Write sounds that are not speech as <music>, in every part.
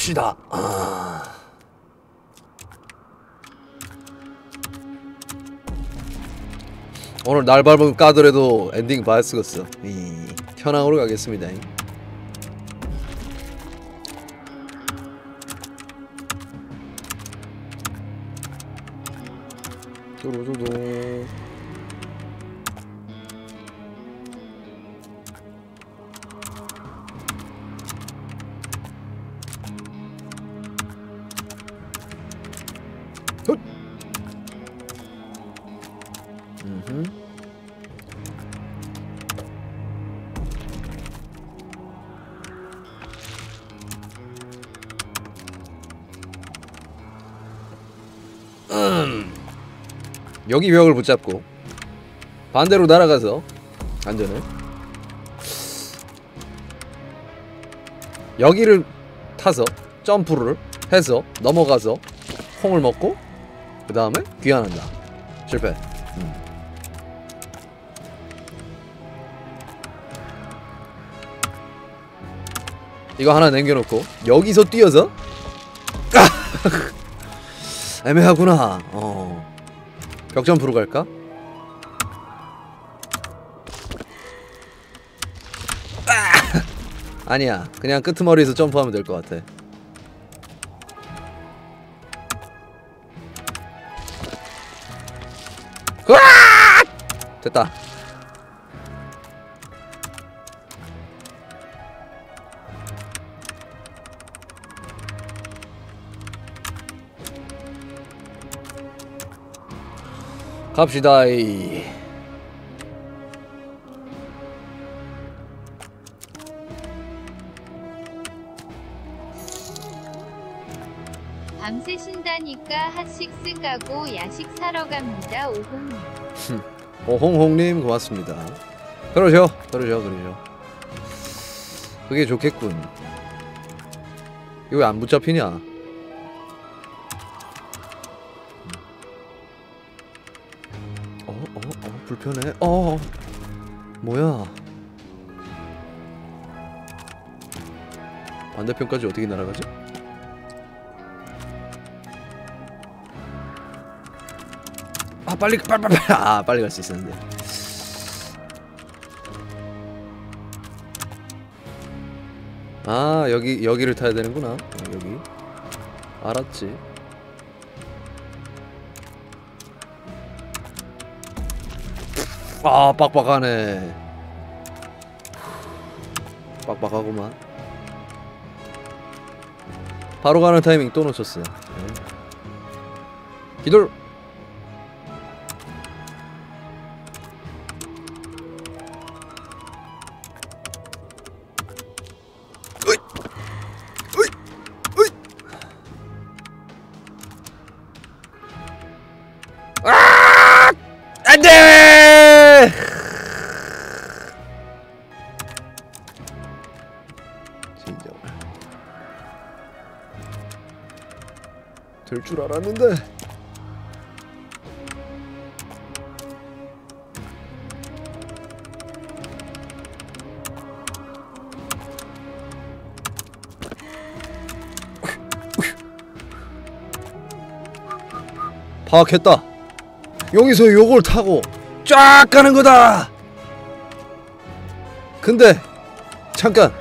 갑시다. 아... 오늘 날 밟은 까더라도 엔딩 봐야 쓰겠어. 이 현황으로 가겠습니다. 뚜루두두. 여기 벽을 붙잡고 반대로 날아가서 안전을. 여기를 타서 점프를 해서 넘어가서 콩을 먹고 그 다음에 귀환한다. 실패. 음. 이거 하나 남겨놓고 여기서 뛰어서 <laughs> 애매하구나. 어 벽점프로 갈까? 아! 아니야 그냥 끄트머리에서 점프하면 될 것 같아! 됐다 갑시다 이. 밤새 쉰다니까 핫식스 까고 야식 사러 갑니다 오홍님 오홍홍님 고맙습니다. 그러죠 그러죠 그러죠 그게 좋겠군. 이거 왜안 붙잡히냐 불편해. 어, 뭐야? 반대편까지 어떻게 날아가지? 아, 빨리, 빨리, 빨리. 아, 빨리 갈 수 있었는데. 아, 여기, 여기를 타야 되는구나. 어, 여기. 알았지. 아 빡빡하네. 빡빡하구만. 바로 가는 타이밍 또 놓쳤어 네. 알았는데. 파악했다. 여기서 요걸 타고 쫙 가는 거다. 근데 잠깐.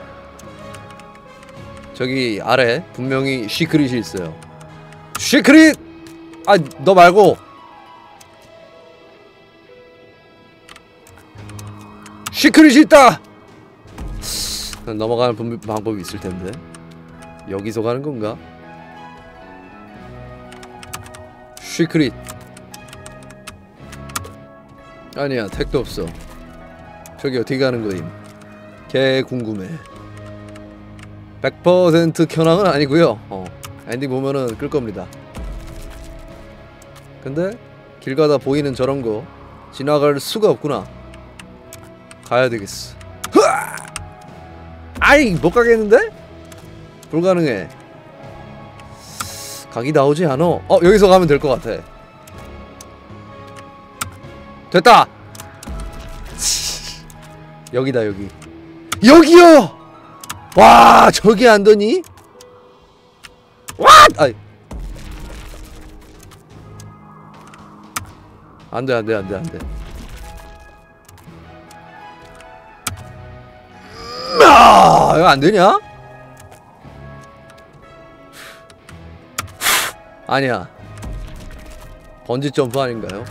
저기 아래 분명히 secret이 있어요 secret! 아 너 말고. secret이 있다! 넘어가는 분- 방법이 있을 텐데. 여기서 가는 건가? secret. 아니야 택도 없어. 저기 어떻게 가는 거임? 개 궁금해. 100% 켜낭은 아니고요. 어, 엔딩 보면은 끌 겁니다 근데 길 가다 보이는 저런 거 지나갈 수가 없구나. 가야 되겠어! 아이 못 가겠는데? 불가능해. 각이 나오지 않아. 어 여기서 가면 될 것 같아. 됐다! <laughs> 여기다 여기. 여기요! 와 저기 안 되니? What? 아이. 안돼 안돼 안돼 안돼. 아 이거 안 되냐? 아니야. 번지 점프 아닌가요?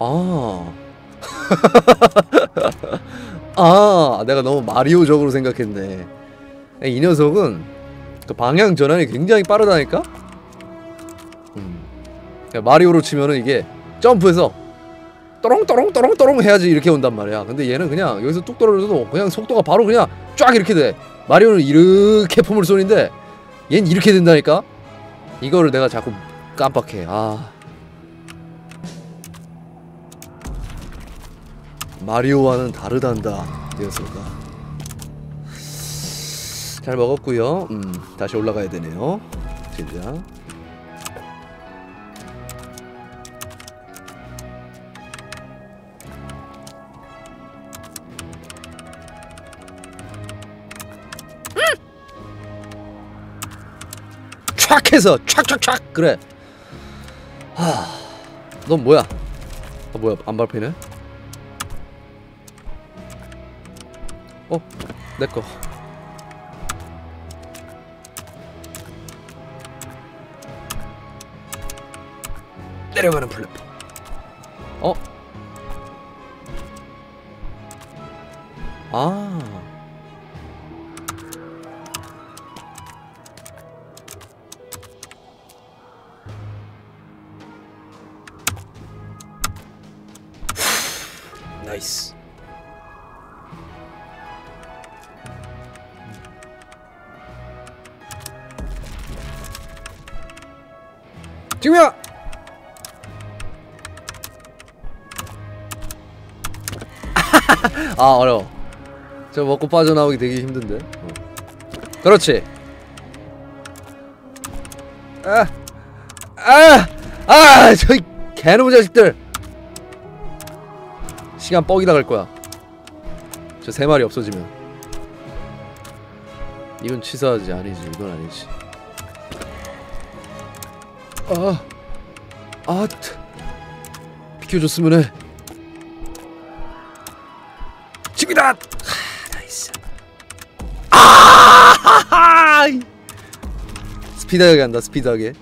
아. <laughs> 아, 내가 너무 마리오적으로 생각했네. 이 녀석은 그 방향 전환이 굉장히 빠르다니까? 음. 그러니까 마리오로 치면은 이게 점프해서 또롱또롱또롱또롱 해야지 이렇게 온단 말이야. 근데 얘는 그냥 여기서 뚝 떨어져도 그냥 속도가 바로 그냥 쫙 이렇게 돼. 마리오는 이렇게 품을 쏘는데 얜 이렇게 된다니까? 이거를 내가 자꾸 깜빡해. 아. 마리오와는 다르단다. 이 녀석아. 잘 먹었고요. 음, 다시 올라가야 되네요. 진짜. 해서 촥촥촥 그래. 하 넌 뭐야? 아 뭐야? 안 밟히네? 어? 내꺼 내려가는 플랫폼. 어? 아 나이스. 지금이야! <laughs> 아 어려워. 저 먹고 빠져나오기 되게 힘든데. 어. 그렇지. 아, 아아아저 개놈 자식들 시간 뻐기다 갈 거야. 저 세 마리 없어지면. 이건 치사하지 아니지. 이건 아니지. 아, 아, 트. 비켜줬으면 해. 지금이다. 하, nice. 아, 스피드하게 한다. 스피드하게.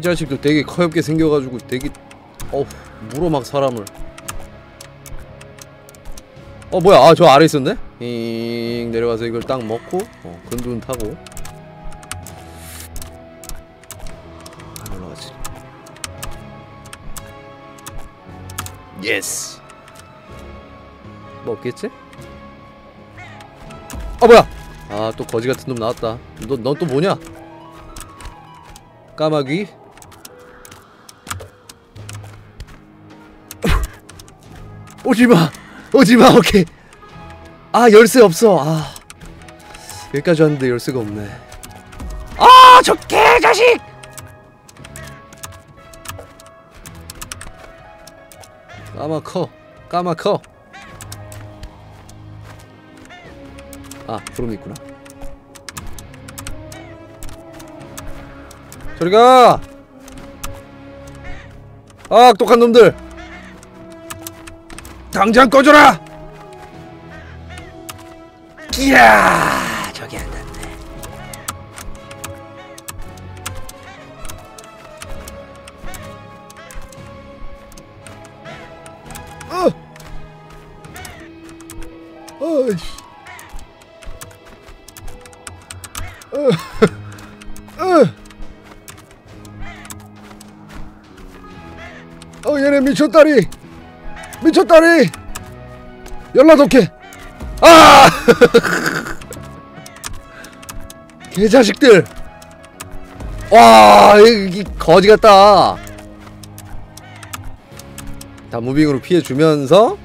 이 자식도 되게 커엽게 생겨가지고 되게 어우 물어 막 사람을. 어 뭐야? 아 저 아래 있었네? 잉 내려가서 이걸 딱 먹고 어 근두운 타고 안 올라가지. yes. 뭐 없겠지? 아 뭐야? 아 또 거지 같은 놈 나왔다. 너 넌 또 뭐냐? 까마귀? 오지마! 오지마! 오케이. 아 열쇠 없어. 아 여기까지 왔는데 열쇠가 없네. 아 저 개자식! 까마 커. 까마 커. 아 구름이 있구나 저리가 아 똑똑한 놈들 당장 꺼져라! 이야 저기 안 닿네. 어! 어이씨 어 얘네 미쳤다리 미쳤다니! 연락독해 아! <laughs> 개자식들! 와 이 거지 같다. 다 무빙으로 피해주면서?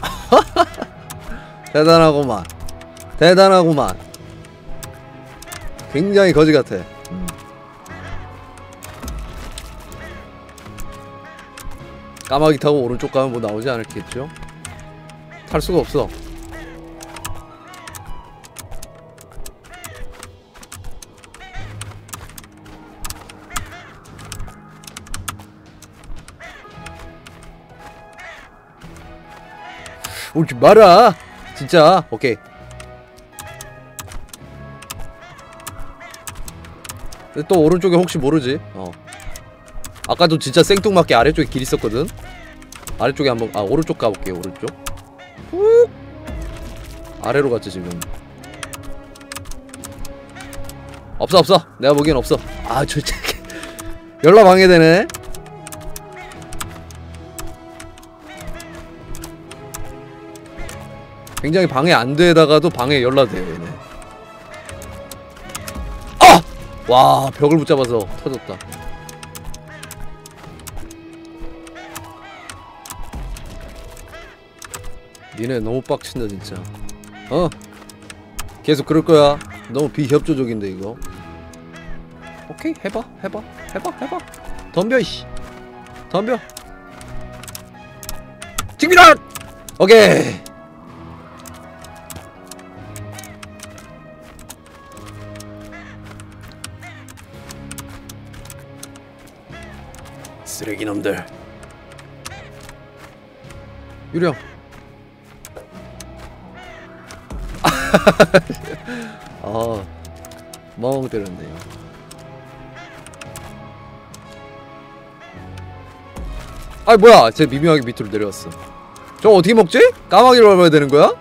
<laughs> 대단하고만. 대단하고만. 굉장히 거지 같아 음. 까마귀 타고 오른쪽 가면 뭐 나오지 않을겠죠? 탈 수가 없어 오지 마라 진짜 오케이 또 오른쪽에 혹시 모르지? 어. 아까도 진짜 생뚱맞게 아래쪽에 길 있었거든? 아래쪽에 한번 아 오른쪽 가볼게요 오른쪽. 훅! 아래로 갔지 지금. 없어 없어. 내가 보기엔 없어. 아저 <laughs> 연락 방해되네. 굉장히 방해 안 되다가도 방해 연락돼요 얘네 와 벽을 붙잡아서 터졌다. 니네 너무 빡친다 진짜. 어? 계속 그럴 거야. 너무 비협조적인데 이거. 오케이 해봐 해봐 해봐 해봐. 덤벼 이씨. 덤벼. 직미란! 오케이 쓰레기 놈들 유령 <laughs> 아, 멍 때렸네요. 아 뭐야? 쟤 미묘하게 밑으로 내려왔어. 저 어떻게 먹지? 까마귀를 밟아야 되는 거야?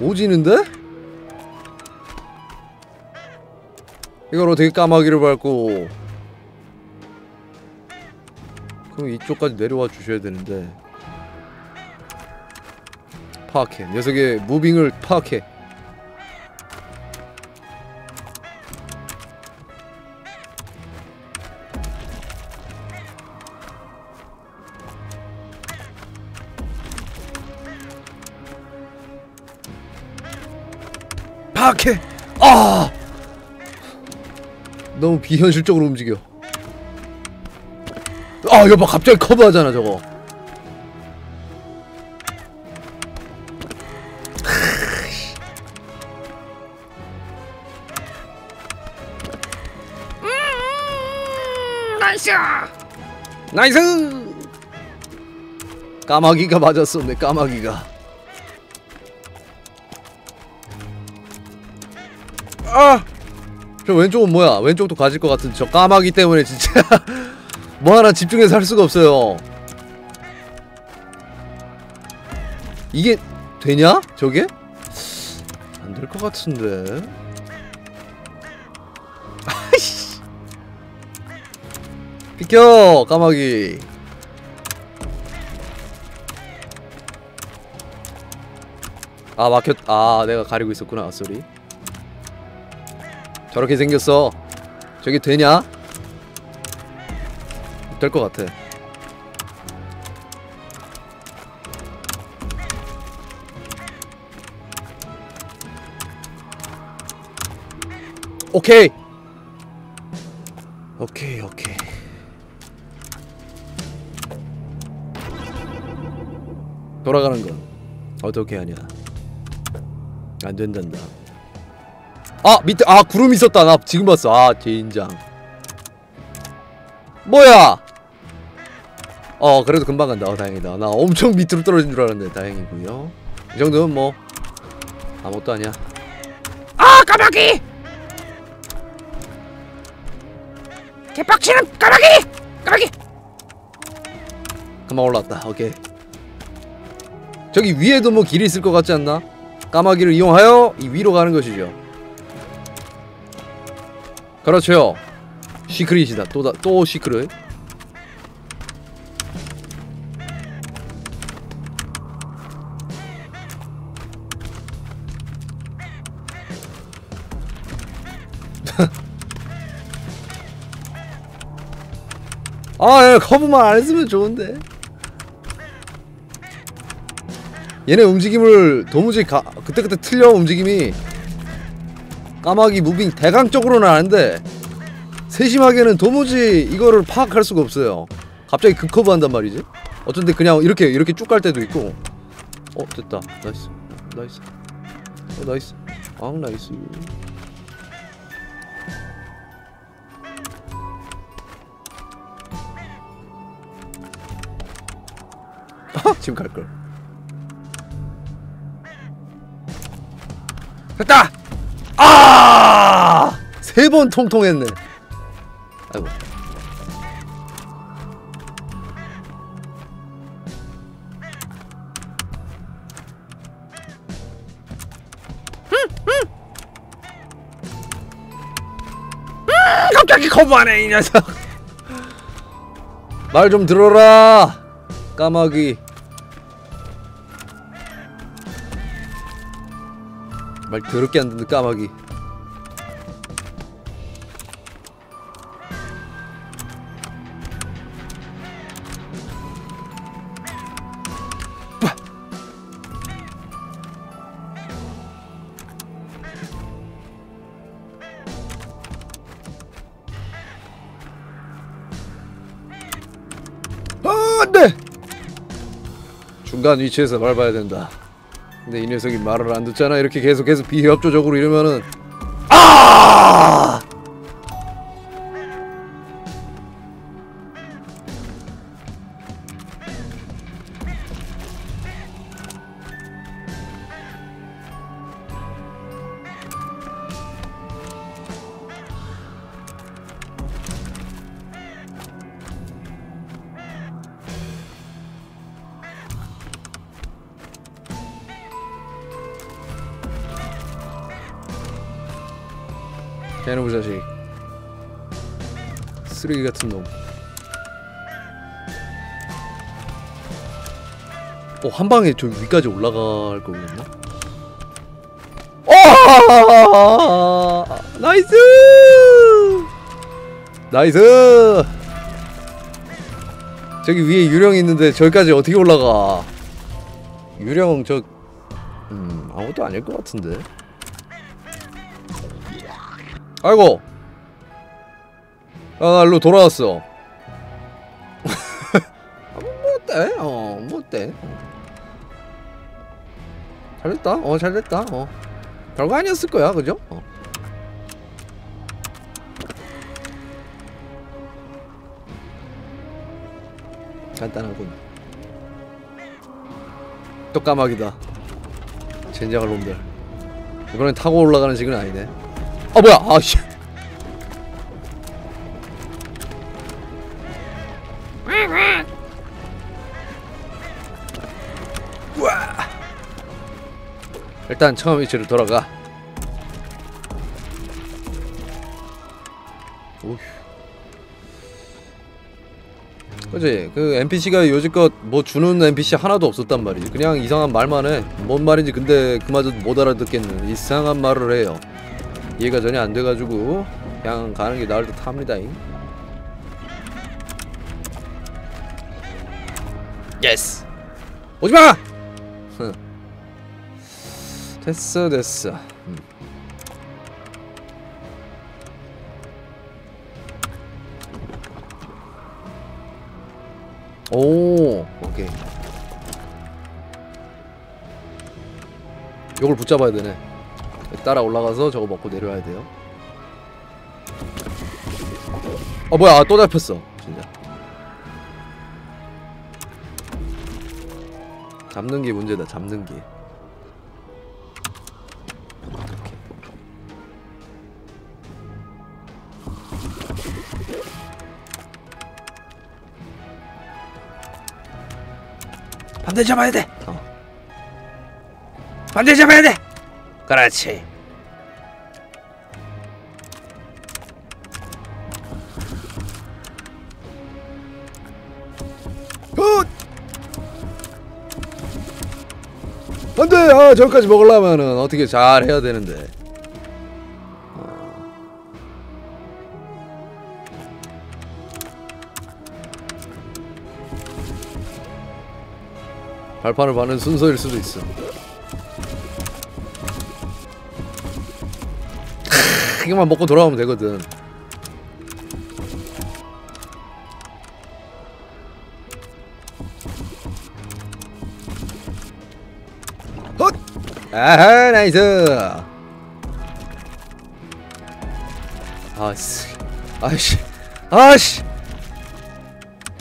오지는데? 이걸 어떻게 까마귀를 밟고 그럼 이쪽까지 내려와 주셔야 되는데. 파악해. 녀석의 무빙을 파악해. 파악해. 아! 너무 비현실적으로 움직여 아 여봐 갑자기 커브하잖아 저거. nice! nice! 까마귀가 맞았었네 까마귀가. 아 저 왼쪽은 뭐야? 왼쪽도 가질 것 같은 저 까마귀 때문에 진짜 <laughs> 뭐 하나 집중해서 할 수가 없어요. 이게 되냐? 저게? 안 될 것 같은데. 아이씨. 비켜 까마귀. 아 막혔 아 내가 가리고 있었구나. 아, 쏘리. 저렇게 생겼어. 저게 되냐 될 것 같아. 오케이. 오케이 오케이. 돌아가는 건 어떻게 하냐? 안 된단다. 아 밑에 아 구름 있었다. 나 지금 봤어. 아 젠장. 뭐야 어 그래도 금방 간다. 어 다행이다. 나 엄청 밑으로 떨어진 줄 알았는데 다행이고요. 이 정도면 뭐 아무것도 아니야. 아 까마귀! 개빡치는 까마귀! 까마귀! 금방 올라왔다. 오케이. 저기 위에도 뭐 길이 있을 것 같지 않나? 까마귀를 이용하여 이 위로 가는 것이죠. 그렇죠. 시크릿이다. 또다 또 시크릿 아, 예, 커브만 안 했으면 좋은데. 얘네 움직임을 도무지 가, 그때그때 틀려 움직임이 까마귀 moving 대강적으로는 아는데 세심하게는 도무지 이거를 파악할 수가 없어요. 갑자기 극커브 한단 말이지. 어쩐데 그냥 이렇게 이렇게 쭉 갈 때도 있고. 어 됐다. nice. nice. 어 nice. 아 nice <laughs> 지금 갈걸. 됐다! 아! 세 번 통통했네. 아이고. 갑자기 거부하네 이 녀석. 말 좀 들어라 까마귀. 말 더럽게 안 듣는 까마귀 중간 위치에서 밟아야 된다. 근데 이 녀석이 말을 안 듣잖아. 이렇게 계속 계속 비협조적으로 이러면은 아! 개놈의 자식 쓰레기 같은 놈. 어, 한 방에 저 위까지 올라갈 거겠나? 어! nice! nice! 저기 위에 유령 있는데 저기까지 어떻게 올라가? 유령 저 음, 아무것도 아닐 것 같은데. 아이고. 아 날로 돌아왔어. <laughs> 아, 뭐 어때? 어 뭐 어때? 잘됐다. 어 잘됐다. 어. 별거 아니었을 거야 그죠? 어. 간단하군. 또 까마귀다. 젠장할 놈들. 이번엔 타고 올라가는 식은 아니네 아 뭐야? 아씨. 일단 처음 위치로 돌아가. 오휴. 그지 그 NPC가 요지껏 뭐 주는 NPC 하나도 없었단 말이지. 그냥 이상한 말만 해뭔 말인지 근데 그마저 못 알아듣겠는 이상한 말을 해요 이해가 전혀 안 돼가지고 그냥 가는 게 나을 듯 합니다잉. yes. 오지 마. 흥. 됐어 됐어. 음. 오 오케이. 요걸 붙잡아야 되네. 따라 올라가서 저거 먹고 내려와야 돼요. 어 뭐야 또 잡혔어 진짜. 잡는 게 문제다 잡는 게. 반대 잡아야 돼. 어. 반대 잡아야 돼. 그렇지. good! 안 돼! 아 저기까지 먹으려면은 어떻게 잘 해야 되는데. 발판을 받는 순서일 수도 있어 크, 이것만 먹고 돌아오면 되거든. 헛! 아하 나이스. 아씨 아씨 아씨.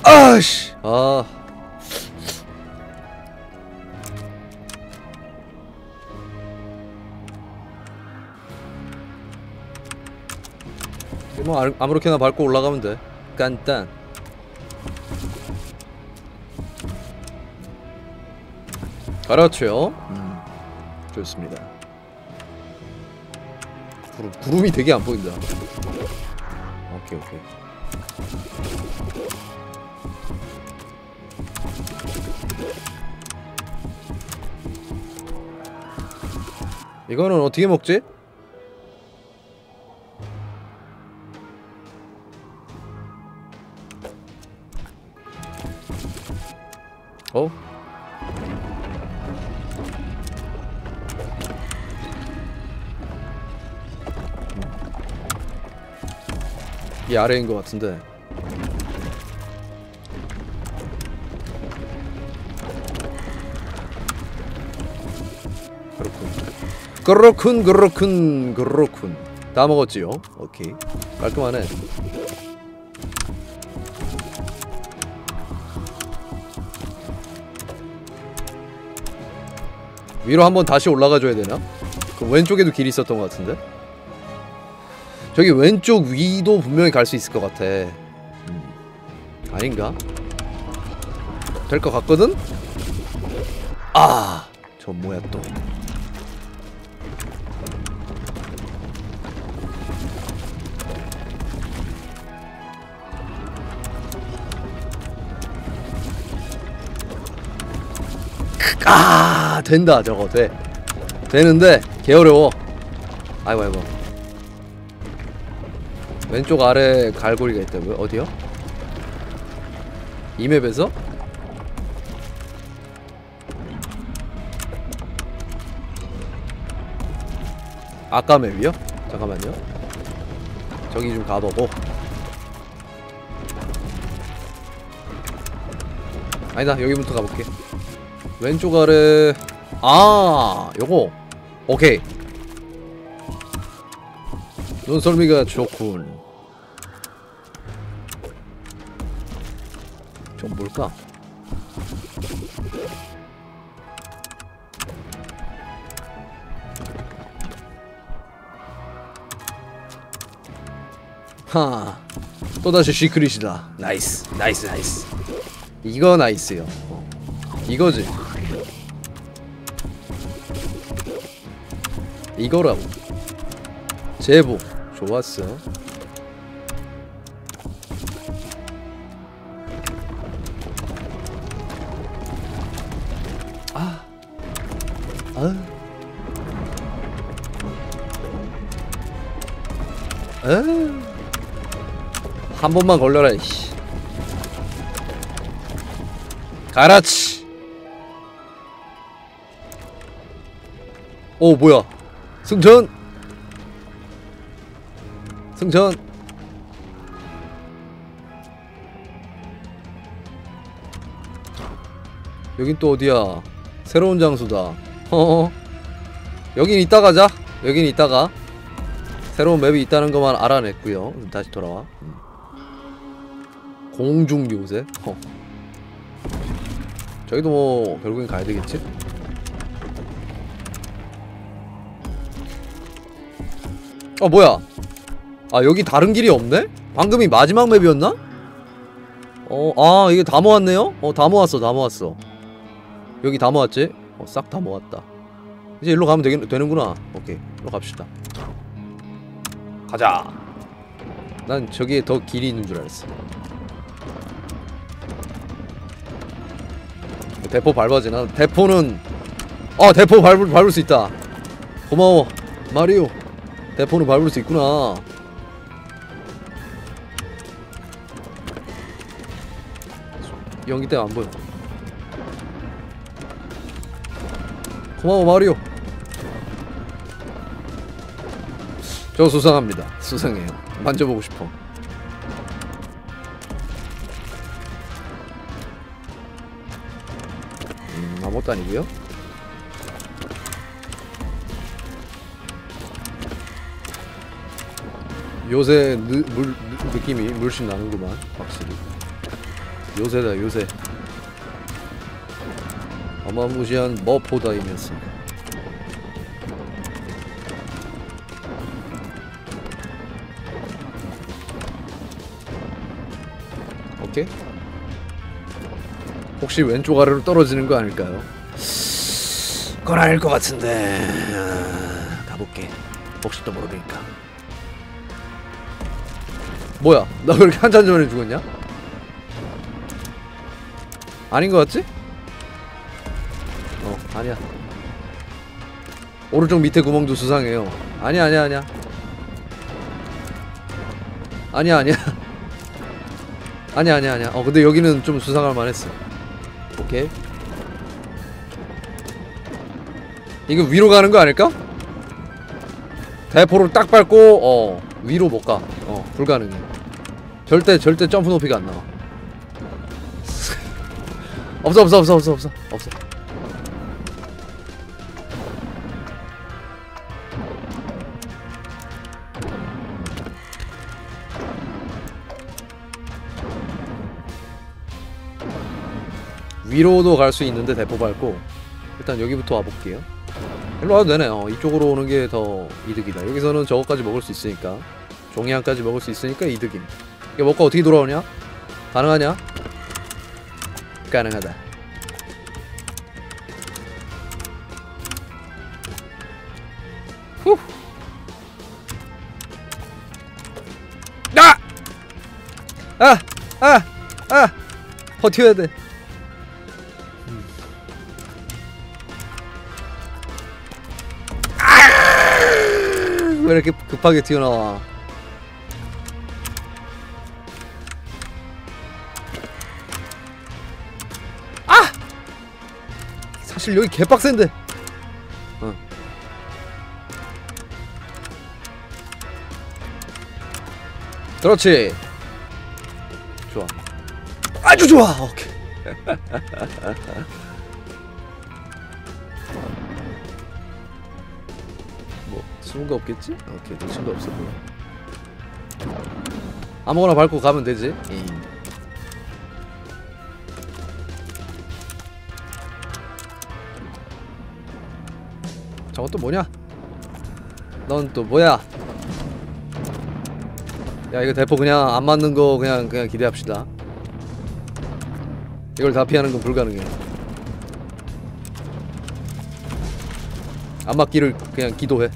아씨. 아 뭐 아- 아무렇게나 밟고 올라가면 돼. 깐딴. 그렇죠 음, 좋습니다. 구름, 구름이 되게 안 보인다. 오케이 오케이. 이거는 어떻게 먹지? 아래인 것 같은데. 그렇군 그렇군 그렇군. 그렇군. 다 먹었지요? 오케이. 깔끔하네. 위로 한번 다시 올라가 줘야 되나? 그 왼쪽에도 길이 있었던 것 같은데 저기 왼쪽 위도 분명히 갈 수 있을 것 같아 음, 아닌가? 될 것 같거든? 아! 저 뭐야 또 아 된다 저거 돼 되는데 개 어려워 아이고 아이고 왼쪽 아래 갈고리가 있다고요? 어디요? 이 맵에서? 아까 맵이요? 잠깐만요 저기 좀 가보고 아니다 여기부터 가볼게 왼쪽 아래 아 요거 오케이 눈썰미가 좋군 좀 뭘까? 하 또다시 시크릿이다. 나이스 나이스 나이스. 이거 나이스요. 어. 이거지. 이거라고. 제보. 좋았어 한 번만 걸려라 이씨. 가라치. 오 뭐야? 승천? 승천? 여긴 또 어디야? 새로운 장소다. 어어 여긴 이따 가자. 여긴 이따가. 새로운 맵이 있다는 것만 알아냈고요. 다시 돌아와. 음. 공중 요새 어. 저기도 뭐 결국엔 가야 되겠지 어 뭐야 아 여기 다른 길이 없네? 방금이 마지막 맵이었나? 어, 아 이게 다 모았네요? 어, 다 모았어, 다 모았어. 여기 다 모았지? 어, 싹 다 모았다. 이제 일로 가면 되긴, 되는구나. 오케이, 일로 갑시다. 가자. 난 저기에 더 길이 있는 줄 알았어. 대포 밟아지나? 대포는 아 대포 밟을 밟을 수 있다. 고마워 마리오. 대포는 밟을 수 있구나. 연기 때문에 안 보여. 고마워 마리오 저 수상합니다 수상해요 만져보고 싶어 아무것도 아니고요. 요새 느, 물 느- 느낌이 물씬 나는구만 확실히. 요새다 요새. 어마무시한 머포다이면서 오케이 혹시 왼쪽 아래로 떨어지는 거 아닐까요? 그건 아닐 것 같은데. 아, 가볼게. 혹시 또 모르니까. 뭐야? 나 왜 이렇게 한참 전에 죽었냐? 아닌 것 같지? 어 아니야. 오른쪽 밑에 구멍도 수상해요. 아니야 아니야 아니야. 아니야 아니야. <laughs> 아니야 아니야 아니야. 어 근데 여기는 좀 수상할 만했어 오케이. 이거 위로 가는 거 아닐까? 대포를 딱 밟고 어 위로 못 가 어 불가능해. 절대 절대 점프 높이가 안 나와. <laughs> 없어 없어 없어 없어 없어 없어 위로도 갈 수 있는데 대포 밟고 일단 여기부터 와볼게요 일로 와도 되네 어, 이쪽으로 오는 게 더 이득이다 여기서는 저거까지 먹을 수 있으니까 종이향까지 먹을 수 있으니까 이득임 이거 먹고 어떻게 돌아오냐? 가능하냐? 가능하다 후! 아! 아! 아! 아! 버텨야 돼 이렇게 급하게 튀어나와. 아! 사실 여기 개빡센데. 어. 그렇지. 좋아. 아주 좋아. 오케이 <laughs> 숨은 거 없겠지? 오케이 놓친 거 없어 보여 아무거나 밟고 가면 되지 이. 저것도 뭐냐? 넌 또 뭐야? 야 이거 대포 그냥 안 맞는 거 그냥 그냥 기대합시다 이걸 다 피하는 건 불가능해 안 맞기를 그냥 기도해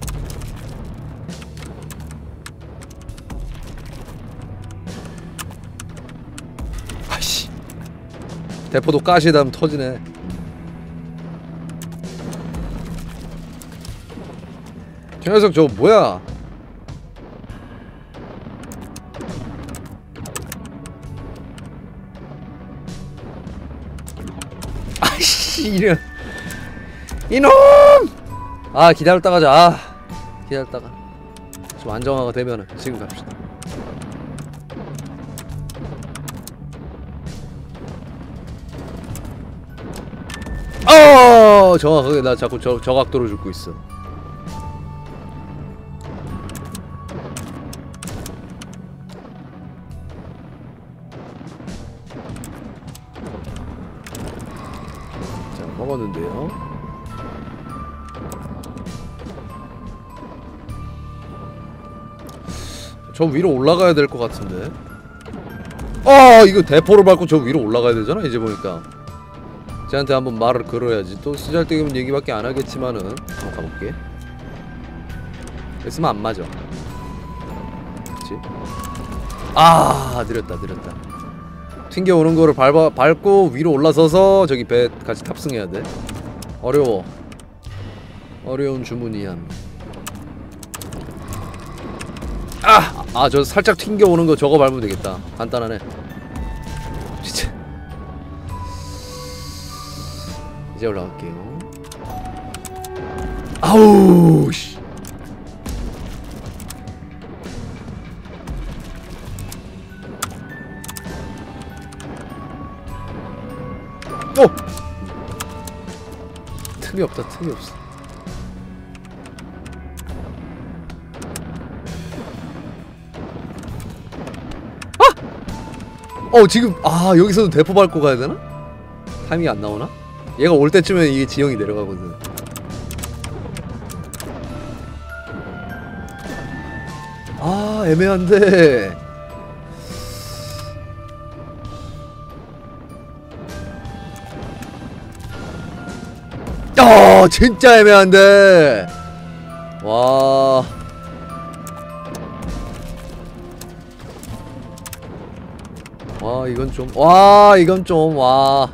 대포도 가시에 닿으면 터지네. 저 녀석 저거 뭐야? 아이씨 이런. 이놈! 아 기다렸다 가자. 아 기다렸다가. 좀 안정화가 되면은 지금 갑시다 어 정확하게 나 자꾸 저, 저 각도로 죽고 있어. 자 먹었는데요. 저 위로 올라가야 될 것 같은데. 아 이거 대포를 밟고 저 위로 올라가야 되잖아 이제 보니까 쟤한테 한번 말을 걸어야지. 또 쓰잘데기 얘기밖에 안 하겠지만은 한번 가볼게. 있으면 안 맞아. 그치? 아 느렸다 느렸다. 튕겨오는 거를 밟아, 밟고 위로 올라서서 저기 배 같이 탑승해야 돼. 어려워. 어려운 주문이야 아! 아 저 살짝 튕겨오는 거 저거 밟으면 되겠다. 간단하네 이제 올라갈게요 아우 씨. 어! 틈이 없다 틈이 없어 아! 어 지금 아 여기서도 대포 밟고 가야 되나? 타이밍이 안 나오나? 얘가 올 때쯤엔 이게 지형이 내려가거든. 아 애매한데. 아 진짜 애매한데. 와. 와, 이건 좀, 와, 이건 좀, 와.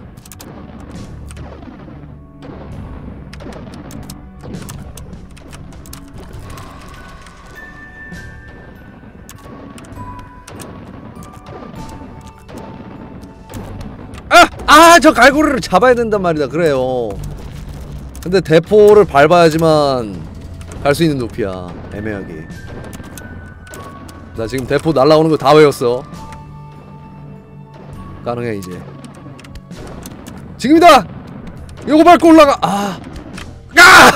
아! 저 갈고리를 잡아야 된단 말이다. 그래요. 근데 대포를 밟아야지만 갈 수 있는 높이야. 애매하게. 나 지금 대포 날라오는 거 다 외웠어. 가능해 이제. 지금이다. 요거 밟고 올라가. 아. 아!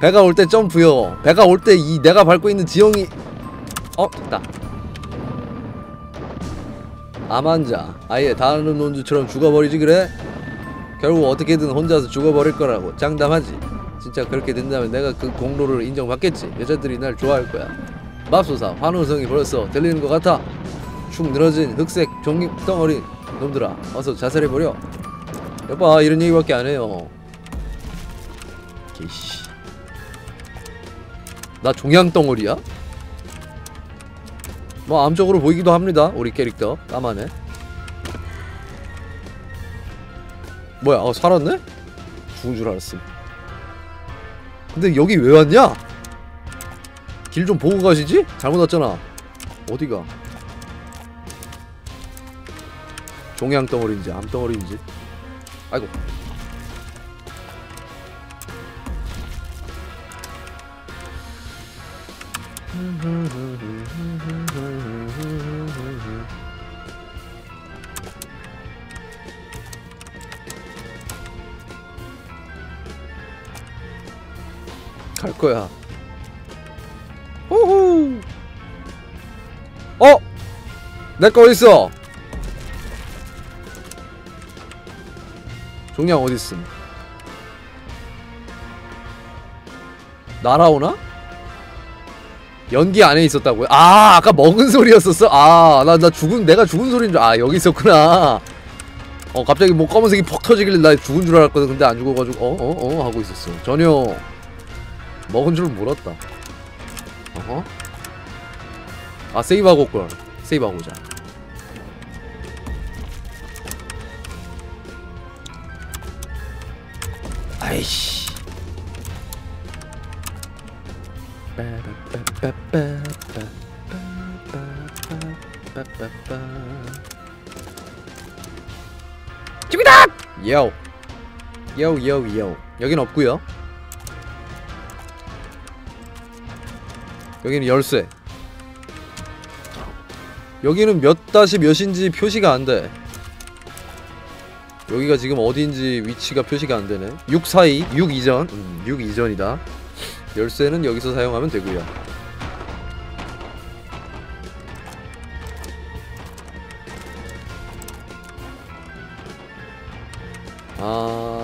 <laughs> 배가 올 때 점프요. 배가 올 때 이 내가 밟고 있는 지형이 어, 됐다. 암환자 아예 다른 논주처럼 죽어버리지 그래? 결국 어떻게든 혼자서 죽어버릴 거라고 장담하지. 진짜 그렇게 된다면 내가 그 공로를 인정받겠지. 여자들이 날 좋아할 거야. 맙소사 환호성이 벌써 들리는 것 같아. 축 늘어진 흑색 종이 덩어리. 놈들아 어서 자살해버려. 여봐 이런 얘기밖에 안 해요. 개씨. 나 종양 덩어리야? 뭐 암적으로 보이기도 합니다 우리 캐릭터. 까만해 뭐야 어 살았네? 죽은 줄 알았음. 근데 여기 왜 왔냐? 길 좀 보고 가시지? 잘못 왔잖아. 어디가? 종양 덩어리인지 암 덩어리인지. 아이고 <laughs> 갈 거야. 호호. 어? 내 거 어딨어? 종양 어딨음? 날아오나? 연기 안에 있었다고요? 아 아까 먹은 소리였었어? 아나 나 죽은 내가 죽은 소리인 줄 아 여기 있었구나 어 갑자기 뭐 검은색이 퍽 터지길래 나 죽은 줄 알았거든 근데 안 죽어가지고 어어어 하고 있었어 전혀 먹은 줄 몰랐다 어허 아 세이브하고 올걸 세이브하고 오자 아이씨 집이다! 요! 요, 요, 요. 여긴 없구요 여기는 열쇠. 여기는 몇 다시 몇인지 표시가 안 돼. 여기가 지금 어디인지 위치가 표시가 안 되네. 6 사이, 6 이전. 음, 6 이전이다. 열쇠는 여기서 사용하면 되고요. 아, 아,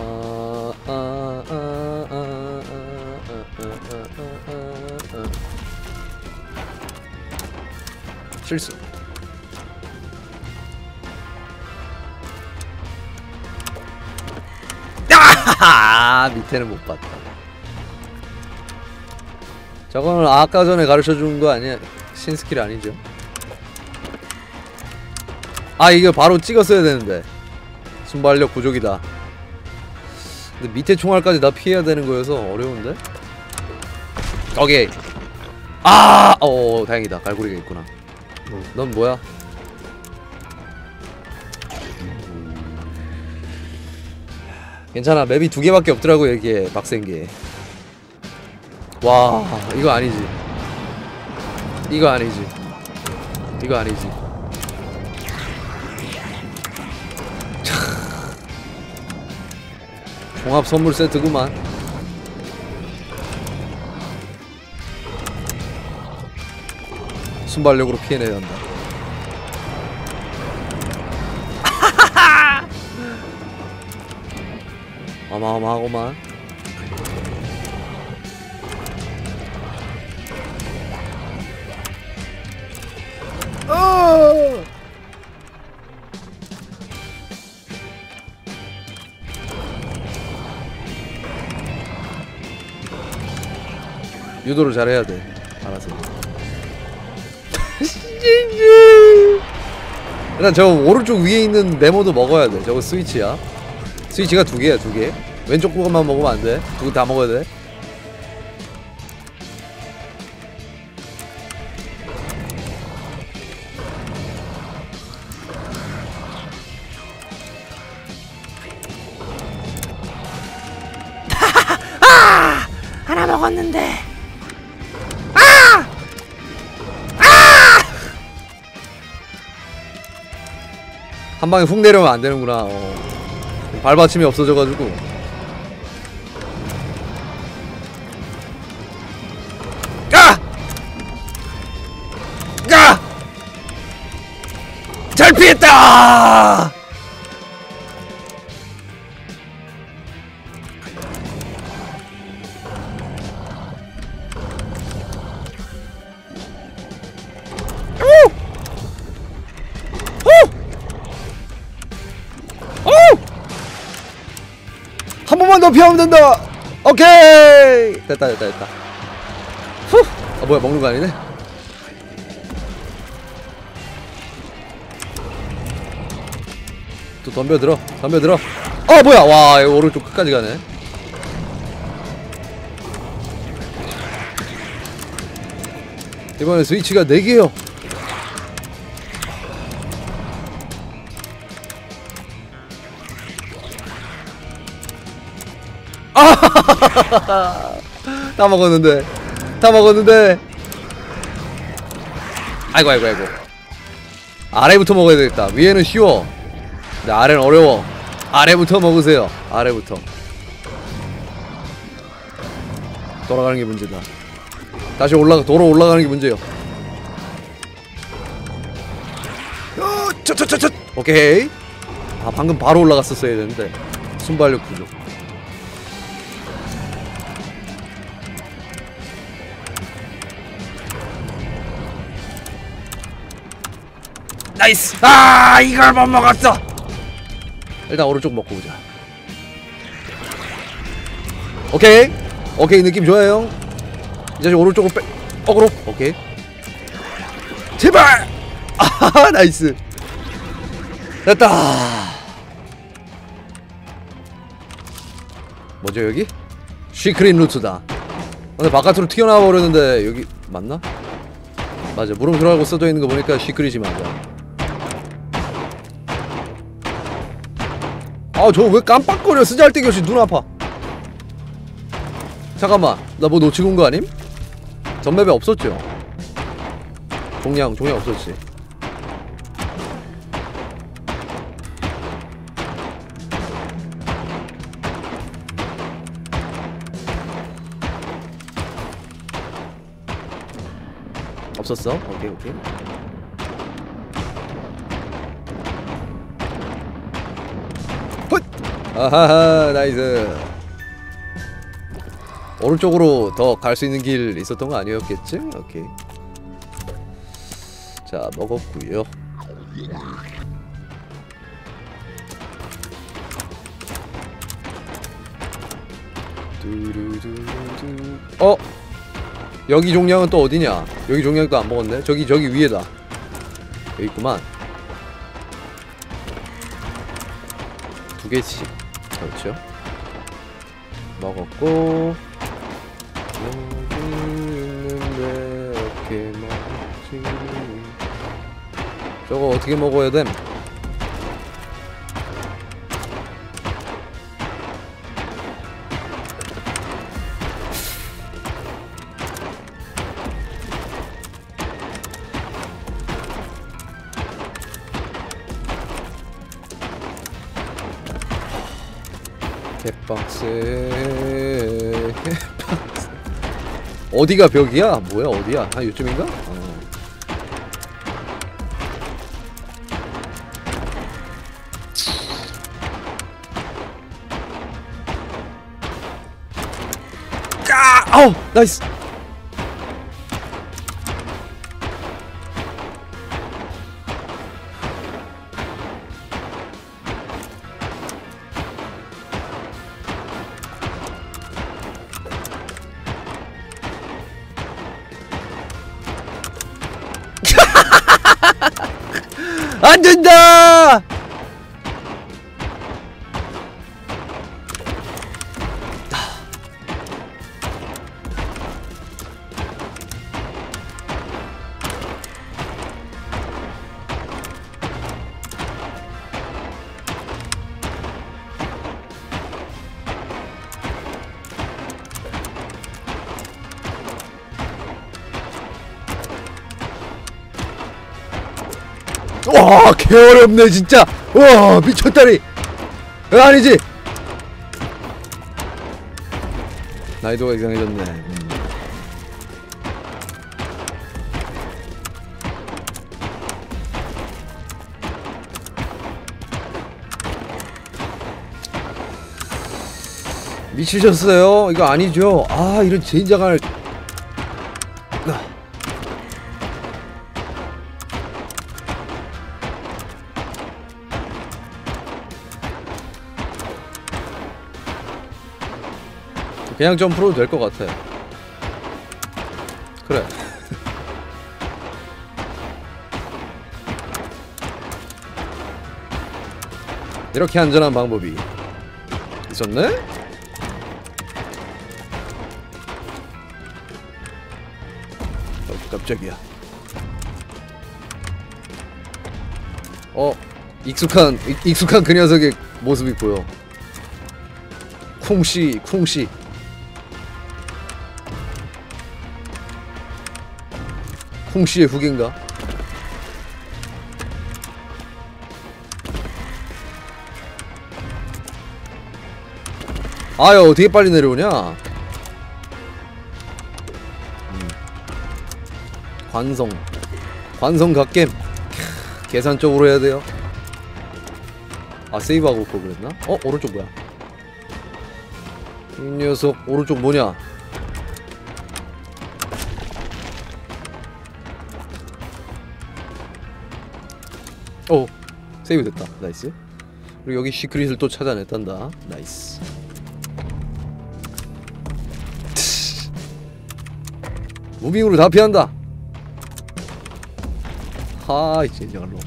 실수. 야! <laughs> 밑에는 못 봤다. 저거는 아까 전에 가르쳐 준 거 아니야? 신스킬 아니죠? 아 이거 바로 찍었어야 되는데 순발력 부족이다. 근데 밑에 총알까지 다 피해야 되는 거여서 어려운데? 오케이. 아, 어, 다행이다. 갈고리가 있구나. 넌 뭐야? 괜찮아. 맵이 두 개밖에 없더라고 여기에 빡센 게와 이거 아니지. 이거 아니지. 이거 아니지. 참. 종합 선물 세트구만 순발력으로 피해내야 한다 <laughs> 어마어마하고만 어! 유도를 잘해야 돼 일단 저 오른쪽 위에 있는 네모도 먹어야 돼 저거 스위치야 스위치가 두 개야 두 개. 왼쪽 부분만 먹으면 안 돼. 두 개 다 먹어야 돼. 한 방에 훅 내려면 안 되는구나. 어. 발받침이 없어져가지고. 까! 까! 잘 피했다! 더 피하면 된다. 오케이. 됐다 됐다 됐다. 후. 아 뭐야 먹는 거 아니네. 또 덤벼 들어. 덤벼 들어. 어 뭐야 와 이거 오른쪽 끝까지 가네. 이번에 스위치가 4개요. <laughs> 다 먹었는데. 다 먹었는데. 아이고 아이고 아이고. 아래부터 먹어야 되겠다. 위에는 쉬워. 근데 아래는 어려워. 아래부터 먹으세요. 아래부터. 돌아가는 게 문제다. 다시 올라가 돌아 올라가는 게 문제요. 어, 오케이. 아 방금 바로 올라갔었어야 되는데. 순발력 부족 nice. 아 이걸 못 먹었어. 일단 오른쪽 먹고 보자. 오케이. 오케이 느낌 좋아요. 이제 오른쪽으로 빼 어그로. 오케이. 제발! <laughs> 아 nice. 됐다. 뭐죠 여기? secret 루트다. 근데 바깥으로 튀어나와 버렸는데 여기 맞나? 맞아. 물음표라고 써져 있는 거 보니까 secret이 맞아 아 저 왜 깜빡거려 쓰잘데기 없이 눈 아파 잠깐만 나 뭐 놓치고 온 거 아님? 전맵에 없었죠? 종량 종량 없었지 없었어? 오케이 오케이 아하하 나이스 오른쪽으로 더 갈 수 있는 길 있었던 거 아니었겠지? 오케이 자 먹었구요 두루두루 어? 여기 종량은 또 어디냐? 여기 종량도 안 먹었네? 저기 저기 위에다 여기 있구만 두 개씩 그렇죠 먹었고 여기 있는데 어떻게 먹지 저거 어떻게 먹어야 됨? 개빡세 <laughs> 어디가 벽이야? 뭐야 어디야? 아 요쯤인가? 어. 까! 아우 나이스 개 어렵네 진짜. 와, 미쳤다리. 어, 아니지. 난이도가 이상해졌네. 음. 미치셨어요? 이거 아니죠? 아, 이런 젠장할. 그냥 점프로 될 것 같아. 그래. <laughs> 이렇게 안전한 방법이 있었네? 어, 깜짝이야. 어, 익숙한 익- 익숙한 그 녀석의 모습이 보여. 쿵씨, 쿵씨. 쿵씨의 후계인가? 아야 어떻게 빨리 내려오냐? 음. 관성 관성 갓겜 캬, 계산적으로 해야 돼요 아 세이브하고 올 걸 그랬나? 어? 오른쪽 뭐야? 이 녀석 오른쪽 뭐냐? 세이브 됐다. nice. 그리고 여기 secret을 또 찾아냈단다. nice. <laughs> 무빙으로 다 피한다. 하이 젠장할로.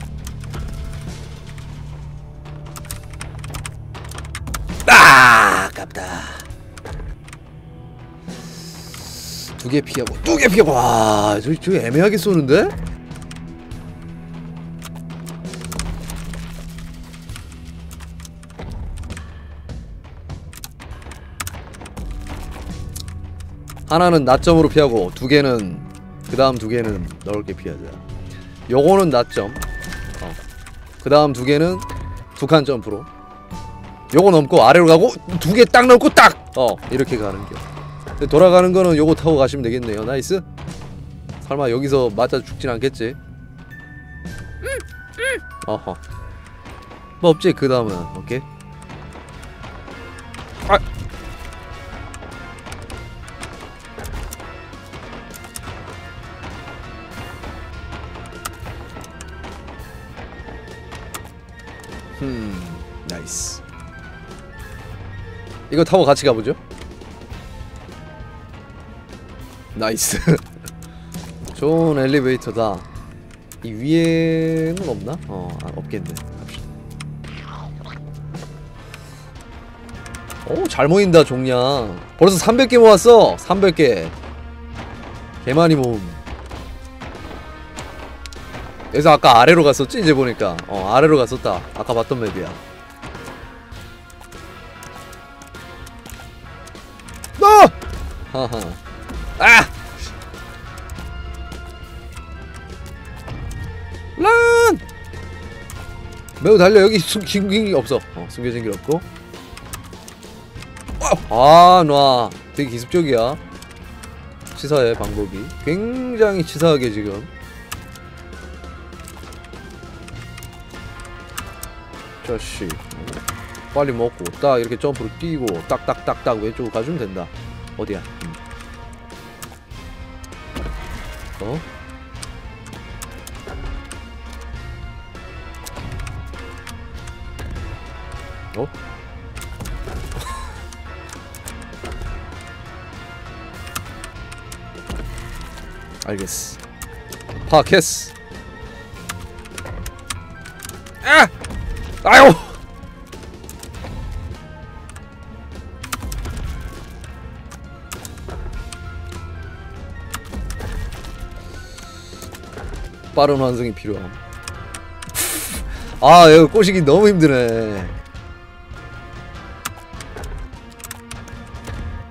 아 아깝다. 두 개 피하고 두 개 피하고. 와저 저 애매하게 쏘는데? 하나는 낮점으로 피하고 두 개는 그 다음 두 개는 넓게 피하자. 요거는 낮점. 어. 그 다음 두 개는 두 칸 점프로. 요거 넘고 아래로 가고 두 개 딱 넘고 딱. 어 이렇게 가는 겨. 근데 돌아가는 거는 요거 타고 가시면 되겠네요. nice. 설마 여기서 맞아 죽진 않겠지? 어허. 뭐 없지 그 다음은 오케이. 이거 타고 같이 가보죠. Nice. <laughs> 좋은 엘리베이터다. 이 위에는 없나? 어, 아, 없겠네. 갑시다. 오, 잘 모인다, 종양. 벌써 300개 모았어. 300개. 개 많이 모음. 그래서 아까 아래로 갔었지 이제 보니까 어 아래로 갔었다 아까 봤던 map이야 하하 아 란! 매우 달려 여기 숨, 숨긴 게 없어 어, 숨겨진 게 없고 아, 놔. 되게 기습적이야. 치사해, 방법이. 굉장히 치사하게 지금. 자식. 빨리 먹고, 딱 이렇게 점프로 뛰고, 딱딱딱딱 왼쪽으로 가주면 된다. 어디야? 음. 어? 어? <laughs> 알겠어. 파악했어. 아! 아유! 빠른 완성이 필요함. <laughs> 아, 이거 꼬시기 너무 힘드네.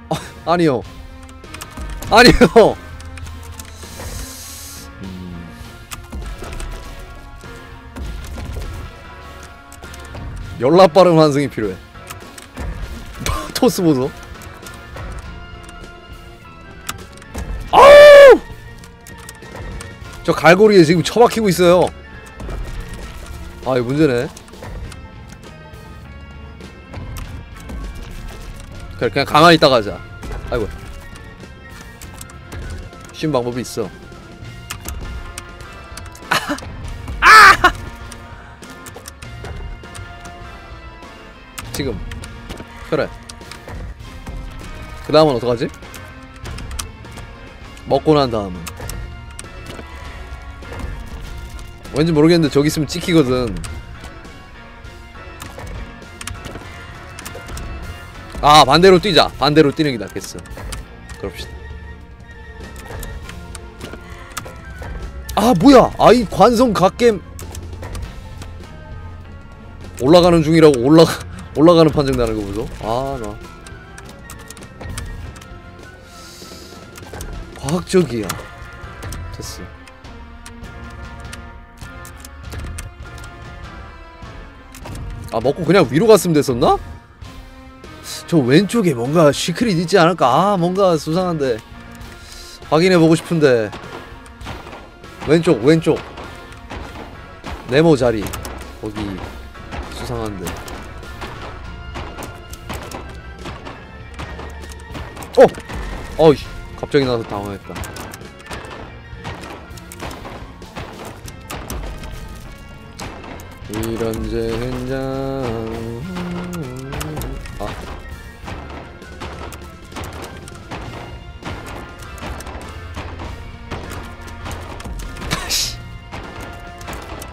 아, 아니요. 아니요. 음. 열나 빠른 환승이 필요해. <laughs> 토스 보소. 저 갈고리에 지금 처박히고 있어요. 아, 이거 문제네. 그래, 그냥 가만히 있다 가자. 아이고. 쉬운 방법이 있어. 지금. 그래. 그 다음은 어떡하지? 먹고 난 다음은. 왠지 모르겠는데 저기 있으면 찍히거든. 아 반대로 뛰자. 반대로 뛰는 게 낫겠어. 그럽시다. 아 뭐야? 아이 관성 갓겜 올라가는 중이라고 올라가 <laughs> 올라가는 판정 나는 거 보소. 아 나. 과학적이야. 아 먹고 그냥 위로 갔으면 됐었나? 저 왼쪽에 뭔가 시크릿 있지 않을까? 아 뭔가 수상한데. 확인해 보고 싶은데. 왼쪽 왼쪽. 네모 자리. 거기 수상한데. 어! 어이 갑자기 나서 당황했다 이런 젠장. 아.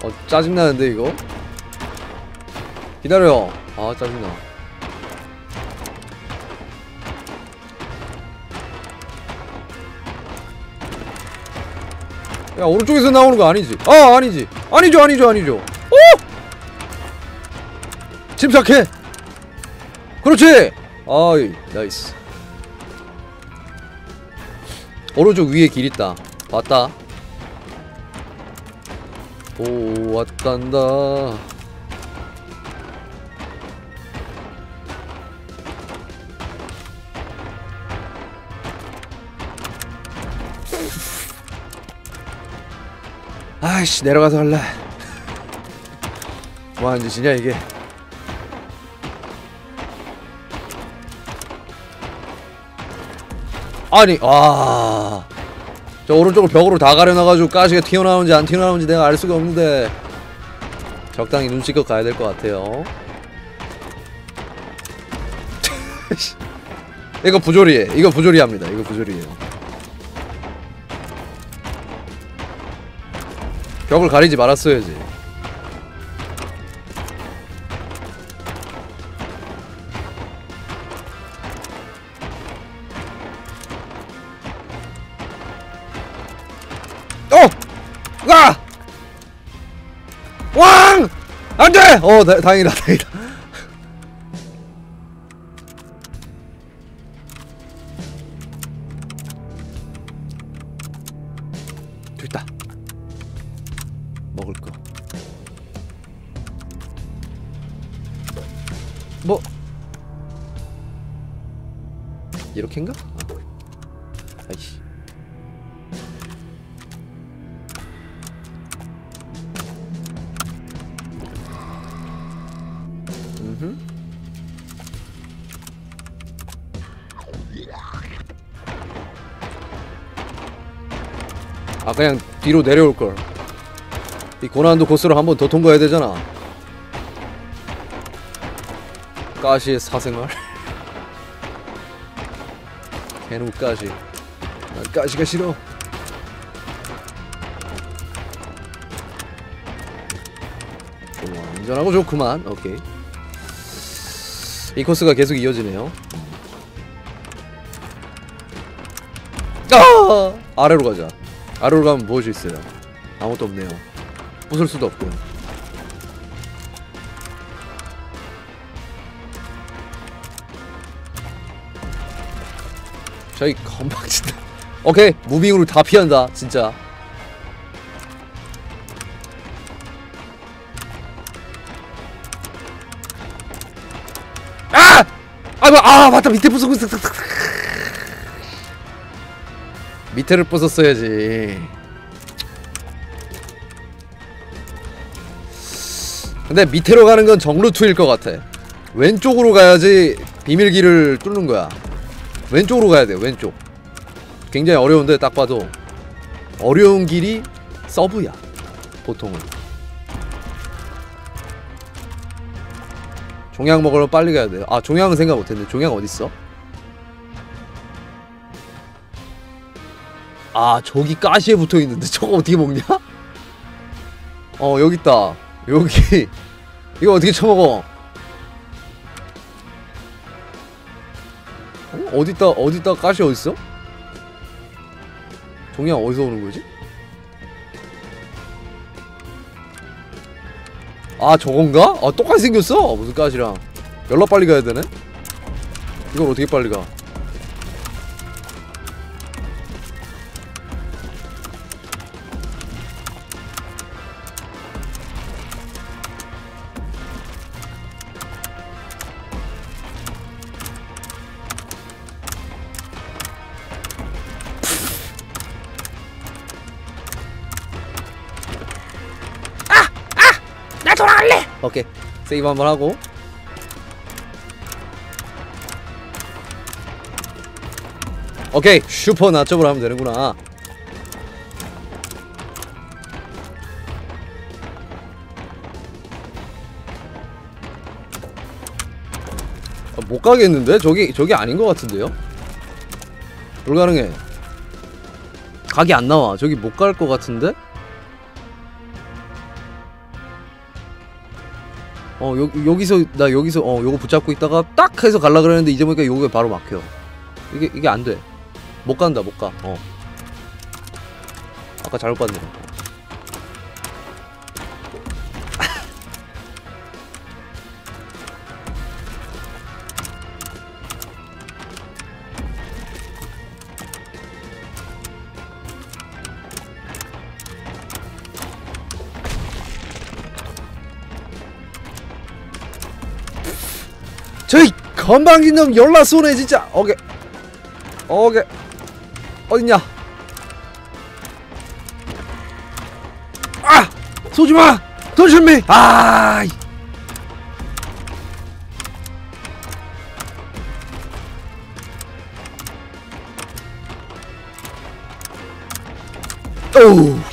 어 짜증나는데 이거? 기다려. 아 짜증나. 야 오른쪽에서 나오는 거 아니지? 아 아니지. 아니죠 아니죠 아니죠. 오 침착해. 그렇지. 아이 nice. 오른쪽 위에 길 있다. 왔다. 오 왔단다. 아이씨 내려가서 할래. 뭐하는 짓이냐 이게 아니 아. 저 오른쪽을 벽으로 다 가려놔가지고 가시가 튀어나오는지 안 튀어나오는지 내가 알 수가 없는데 적당히 눈치껏 가야 될 것 같아요. <laughs> 이거 부조리해 이거 부조리합니다. 이거 부조리해요. 벽을 가리지 말았어야지 안 돼! 어, 다, 다행이다, 다 뒤로 내려올 걸. 이 고난도 코스를 한번 더 통과해야 되잖아. 가시의 사생활. <laughs> 개누 가시. 난 가시가 싫어. 좋아, 안전하고 좋구만. 오케이. 이 코스가 계속 이어지네요. 아! 아래로 가자. 아래로 가면 무엇이 있어요? 아무것도 없네요. 부술 수도 없고. 저희 건방진다. <laughs> 오케이 무빙으로 다 피한다 진짜. 아! 아이고 아 맞다 밑에 부수고 있어. 밑에를 부쉈어야지. 근데 밑으로 가는 건 정루투일 것 같아. 왼쪽으로 가야지 비밀길을 뚫는 거야. 왼쪽으로 가야 돼. 왼쪽. 굉장히 어려운데 딱 봐도 어려운 길이 서브야. 보통은. 종양 먹으러 빨리 가야 돼요. 아 종양은 생각 못했네. 종양 어디 있어? 아 저기 가시에 붙어 있는데 <laughs> 저거 어떻게 먹냐? 어 여기 있다. 여기 <laughs> 이거 어떻게 처먹어? 어? 어디다 어디다 가시 어디 있어? 종양 어디서 오는 거지? 아 저건가? 아 똑같이 생겼어 무슨 가시랑 연락 빨리 가야 되네? 이걸 어떻게 빨리 가? 세이브 한번 하고 오케이 슈퍼 나점으로 하면 되는구나 아, 못 가겠는데? 저기 저기 아닌 것 같은데요? 불가능해 각이 안 나와 저기 못 갈 것 같은데? 어 여, 여기서 나 여기서 어 요거 붙잡고 있다가 딱 해서 갈라 그랬는데 이제 보니까 요게 바로 막혀. 이게 이게 안돼못 간다 못가어. 아까 잘못 봤네 건방진 놈 연락 쏘네 진짜. 오케이. 오케이. 어딨냐? 아! 쏘지마! 도시미 아 오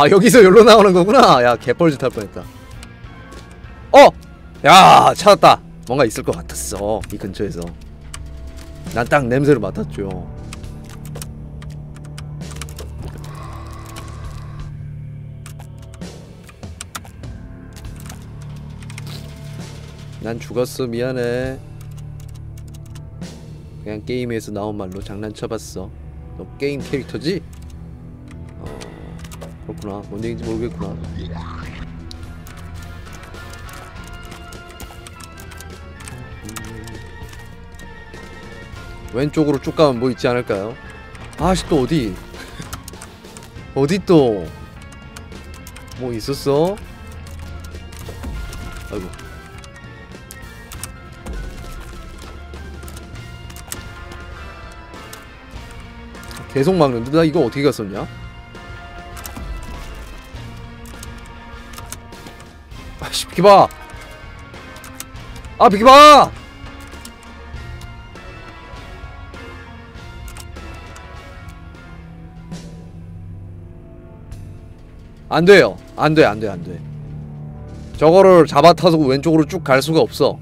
아 여기서 여기로 나오는 거구나. 야 개뻘짓 할 뻔했다. 어! 야 찾았다. 뭔가 있을 것 같았어 이 근처에서. 난 딱 냄새를 맡았죠. 난 죽었어 미안해. 그냥 게임에서 나온 말로 장난쳐봤어. 너 게임 캐릭터지? 어 그렇구나 뭔 얘기인지 모르겠구나 왼쪽으로 쭉 가면 뭐 있지 않을까요? 아씨 또 어디? <laughs> 어디 또? 뭐 있었어? 아이고. 계속 막는데 나 이거 어떻게 갔었냐? 비켜봐! 아 비켜봐! 안 돼요. 안 돼, 안 돼, 안 돼. 저거를 잡아 타서 왼쪽으로 쭉 갈 수가 없어.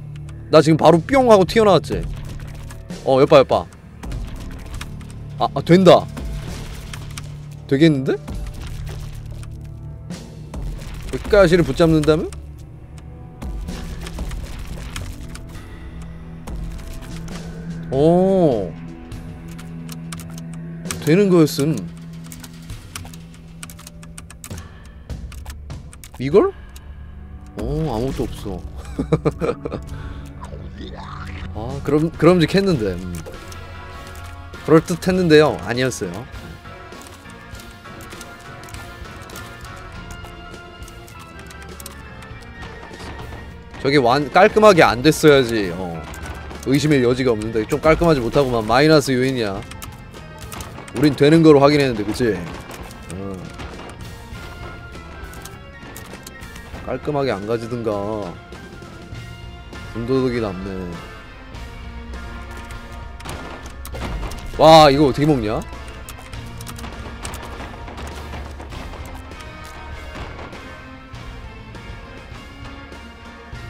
나 지금 바로 뿅 하고 튀어나왔지. 어, 여봐, 여봐. 아, 아 된다. 되겠는데? 끝까지를 붙잡는다면? 오. 되는 거였음. 이걸? 어 아무것도 없어. <laughs> 아 그럼 그럼직했는데. 음. 그럴 듯 했는데요 아니었어요. 저게 완 깔끔하게 안 됐어야지. 어. 의심의 여지가 없는데 좀 깔끔하지 못하고만 마이너스 요인이야. 우린 되는 거로 확인했는데 그치? 어. 깔끔하게 안 가지든가 군더더기 남네 와 이거 어떻게 먹냐?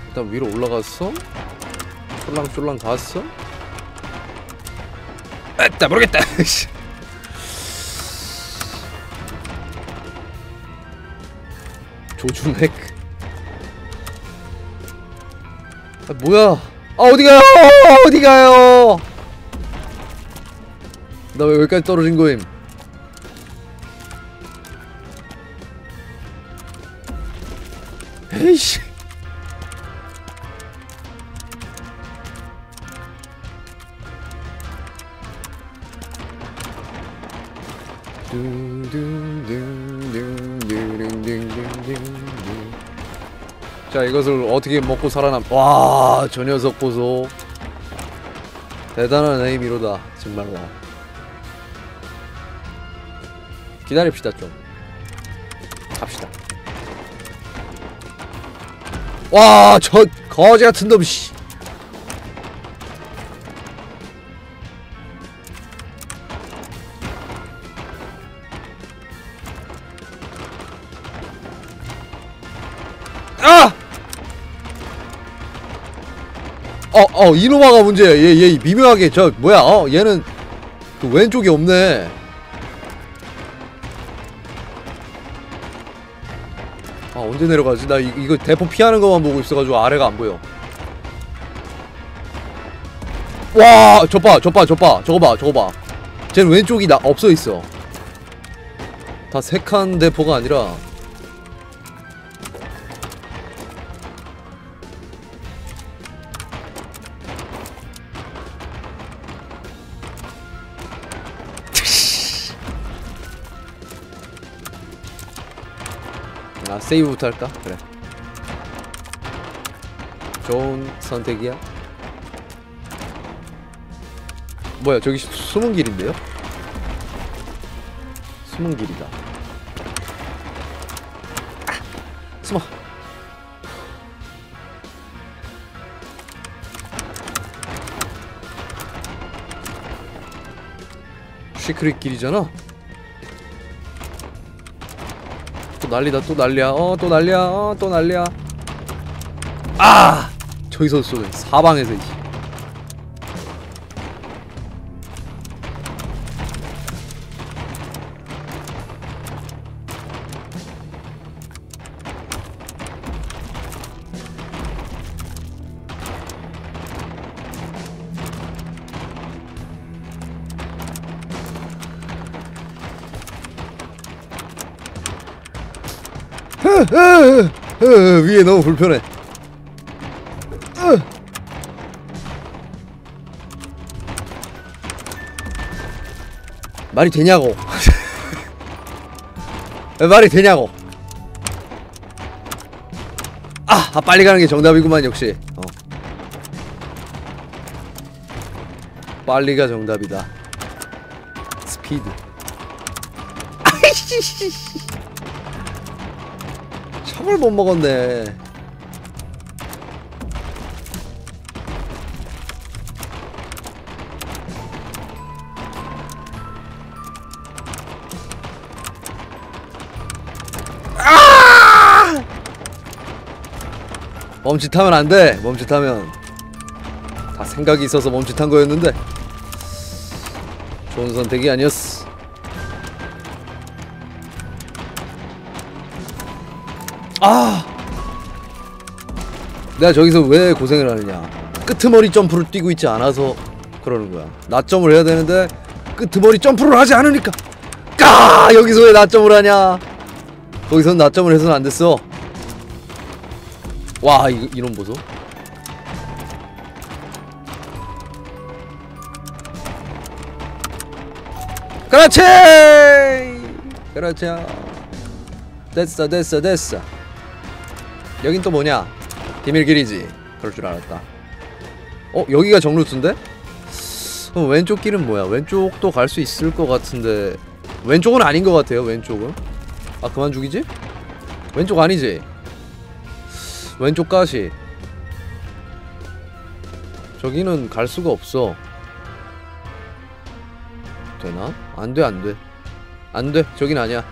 일단 위로 올라갔어 쫄랑쫄랑 갔어 에따 모르겠다 조준핵 아, 뭐야? 아 어디 가요? 어디 가요? 나 왜 여기까지 떨어진 거임? 자 이것을 어떻게 먹고 살아남 와 저 녀석 보소. 대단한 에이미로다 정말로 기다립시다 좀. 갑시다. 와 저 거지 같은 놈 씨. 어, 어, 이노마가 문제야. 얘, 얘, 미묘하게, 저, 뭐야, 어, 얘는, 그 왼쪽이 없네. 아, 언제 내려가지? 나 이, 이거 대포 피하는 것만 보고 있어가지고 아래가 안 보여. 와, 저 봐, 저 봐, 저 봐, 저거 봐, 저거 봐. 쟤는 왼쪽이 나, 없어 있어. 다 세칸 대포가 아니라, 세이브부터 할까? 그래. 좋은 선택이야. 뭐야 저기 수- 숨은 길인데요? 숨은 길이다. 아, 숨어. 시크릿 길이잖아 또 난리다 또 난리야. 어 또 난리야 어 또 난리야. 아! 저기서 쏘네 사방에서 위에 너무 불편해. 으. 말이 되냐고 <laughs> 왜 말이 되냐고 아, 아 빨리 가는 게 정답이구만 역시 어. 빨리가 정답이다 스피드 <laughs> 아이씨 척을 못 먹었네 멈칫하면 안 돼. 멈칫하면 다 생각이 있어서 멈칫한 거였는데 좋은 선택이 아니었어. 내가 저기서 왜 고생을 하느냐? 끄트머리 점프를 뛰고 있지 않아서 그러는 거야. 낮점을 해야 되는데 끄트머리 점프를 하지 않으니까. 까 여기서 왜 낮점을 하냐? 거기서 낮점을 해서는 안 됐어. 와 이, 이런 보소 그렇지 그렇지 됐어 됐어 됐어 여긴 또 뭐냐 비밀길이지. 그럴 줄 알았다. 어 여기가 정루트인데? 그럼 왼쪽 길은 뭐야? 왼쪽도 갈 수 있을 것 같은데. 왼쪽은 아닌 것 같아요 왼쪽은. 아 그만 죽이지? 왼쪽 아니지? 왼쪽 가시 저기는 갈 수가 없어. 되나? 안돼 안돼. 안돼. 저긴 아니야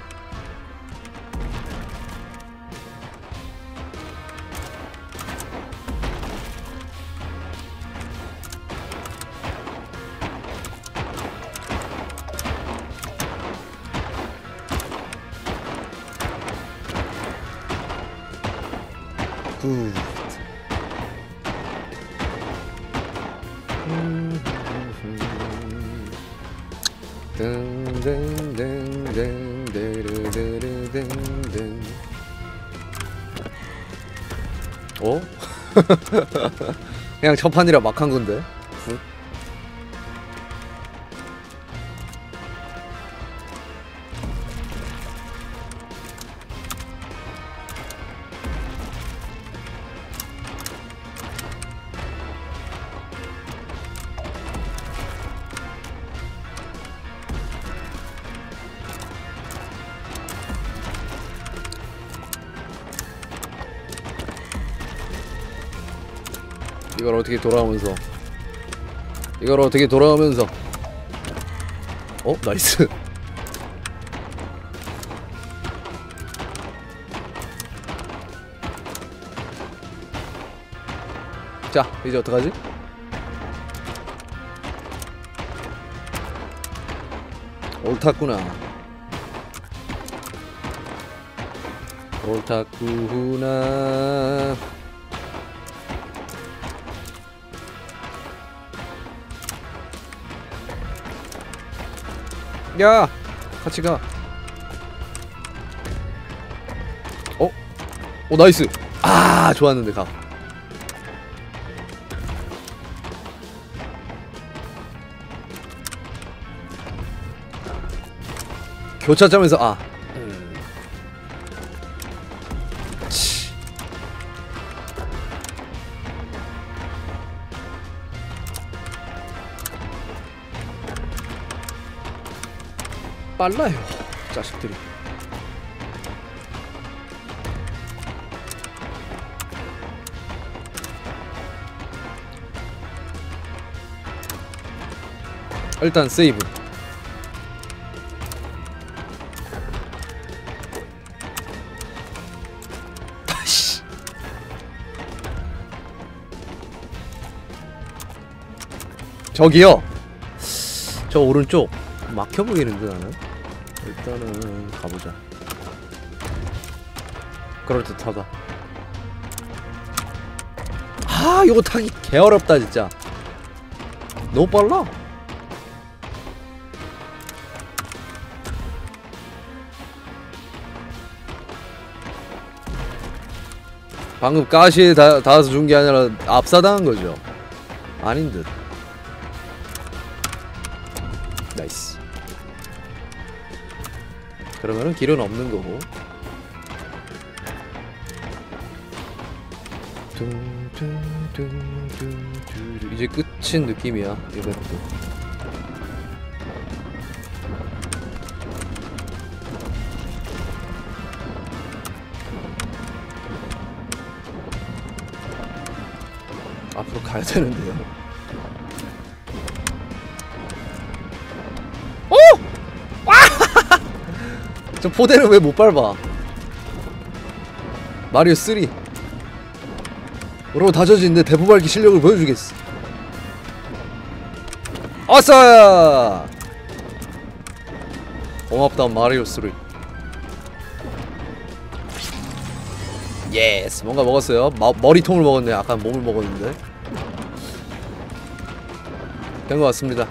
어? <laughs> 그냥 첫 판이라 막 한 건데. 어떻게 돌아오면서? 이걸 어떻게 돌아오면서? 어? 나이스. <laughs> 자 이제 어떡하지? 옳았구나. 옳았구나 야 같이 가. 어? 오 나이스. 아 좋았는데 가. 교차점에서 아 빨라요 자식들이. 일단 세이브. 아이씨. 저기요. 저 오른쪽 막혀 보이는데 나는 일단은 가보자. 그럴듯하다. 아 이거 타기 개어렵다 진짜. 너무 빨라. 방금 가시에 다, 닿아서 준 게 아니라 압사당한 거죠. 아닌 듯 길은 없는 거고. 이제 끝인 느낌이야 이것도. 앞으로 가야 되는데요. 저 포대는 왜못 밟아? 마리오 3 여러분 다져진데 대포 밟기 실력을 보여주겠어. 아싸! 고맙다 마리오 3 Yes 뭔가 먹었어요. 마, 머리통을 먹었네. 아까 몸을 먹었는데. 된 것 같습니다.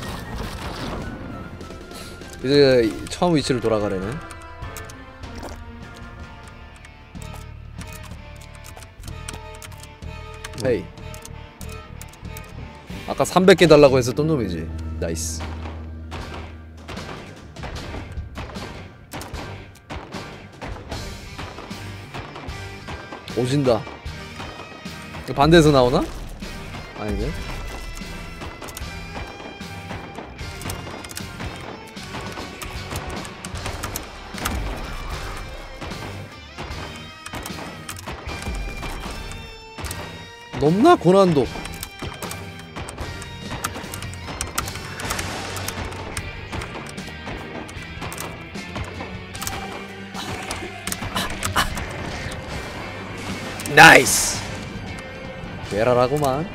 이제 처음 위치를 돌아가려네 아까 300개 달라고 떤 놈이지. Nice. 오진다. 반대에서 나오나? 아니네. 넘나 고난도 나이스. 베라라고만.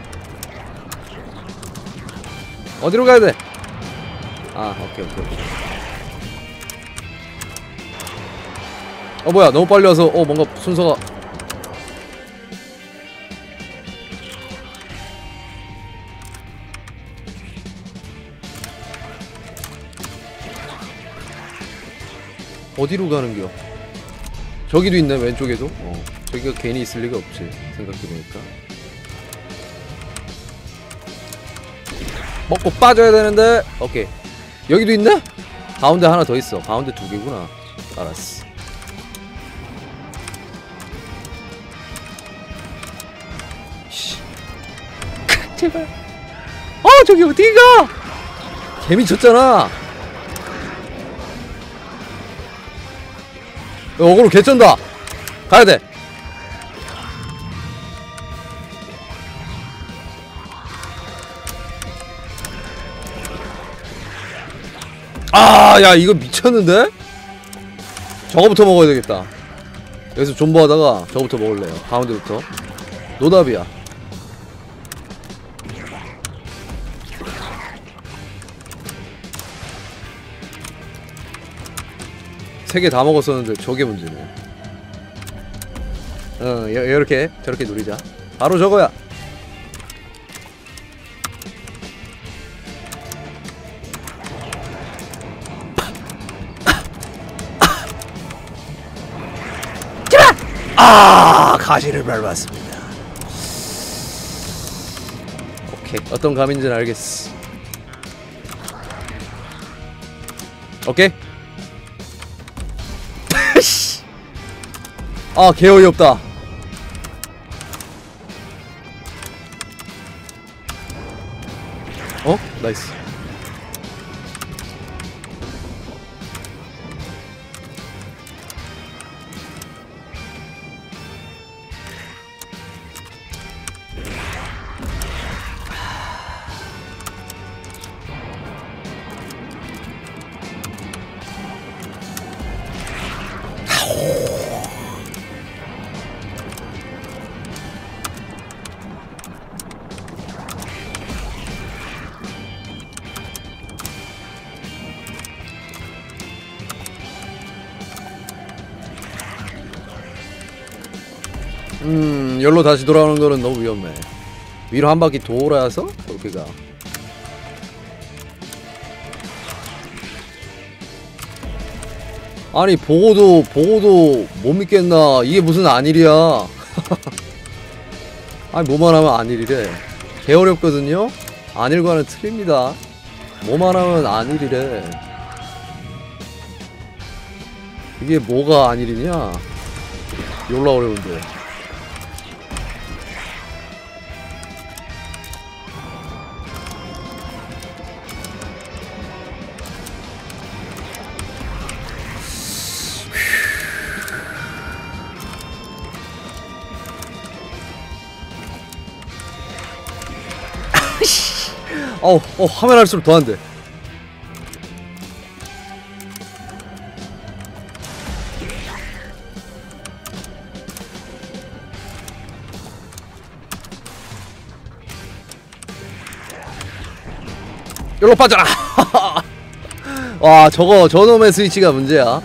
어디로 가야 돼? 아 오케이 오케이 오케이. 어 뭐야 너무 빨리 와서 어 뭔가 순서가. 어디로 가는겨? 저기도 있네 왼쪽에도. 어 저기가 괜히 있을 리가 없지 생각해보니까. 먹고 빠져야 되는데. 오케이. 여기도 있네? 가운데 하나 더 있어. 가운데 두 개구나. 알았어. 씨. <laughs> 제발. 어 저기 어디 가? 개미 쳤잖아. 야, 어그로 개쩐다. 가야돼 아야 이거 미쳤는데? 저거부터 먹어야 되겠다. 여기서 존버하다가 저거부터 먹을래요. 가운데부터. 노답이야. 세 개 다 먹었었는데 저게 문제네. 어 여, 이렇게 저렇게 누리자. 바로 저거야 가시를 밟았습니다. 오케이. 어떤 감인지는 알겠어. 오케이. 씨. <laughs> 아 개 어이 없다. 어? 나이스 음, 열로 다시 돌아오는 거는 너무 위험해. 위로 한 바퀴 돌아서 그렇게 가. 아니 보고도 보고도 못 믿겠나? 이게 무슨 안일이야? <laughs> 아니 뭐만 하면 안일이래. 개 어렵거든요. 안일과는 틀립니다. 뭐만 하면 안일이래. 이게 뭐가 안일이냐? 졸라 어려운데. 어우, 어, 화면 할수록 더 안 돼. 여기로 빠져라! <laughs> 와, 저거, 저놈의 스위치가 문제야.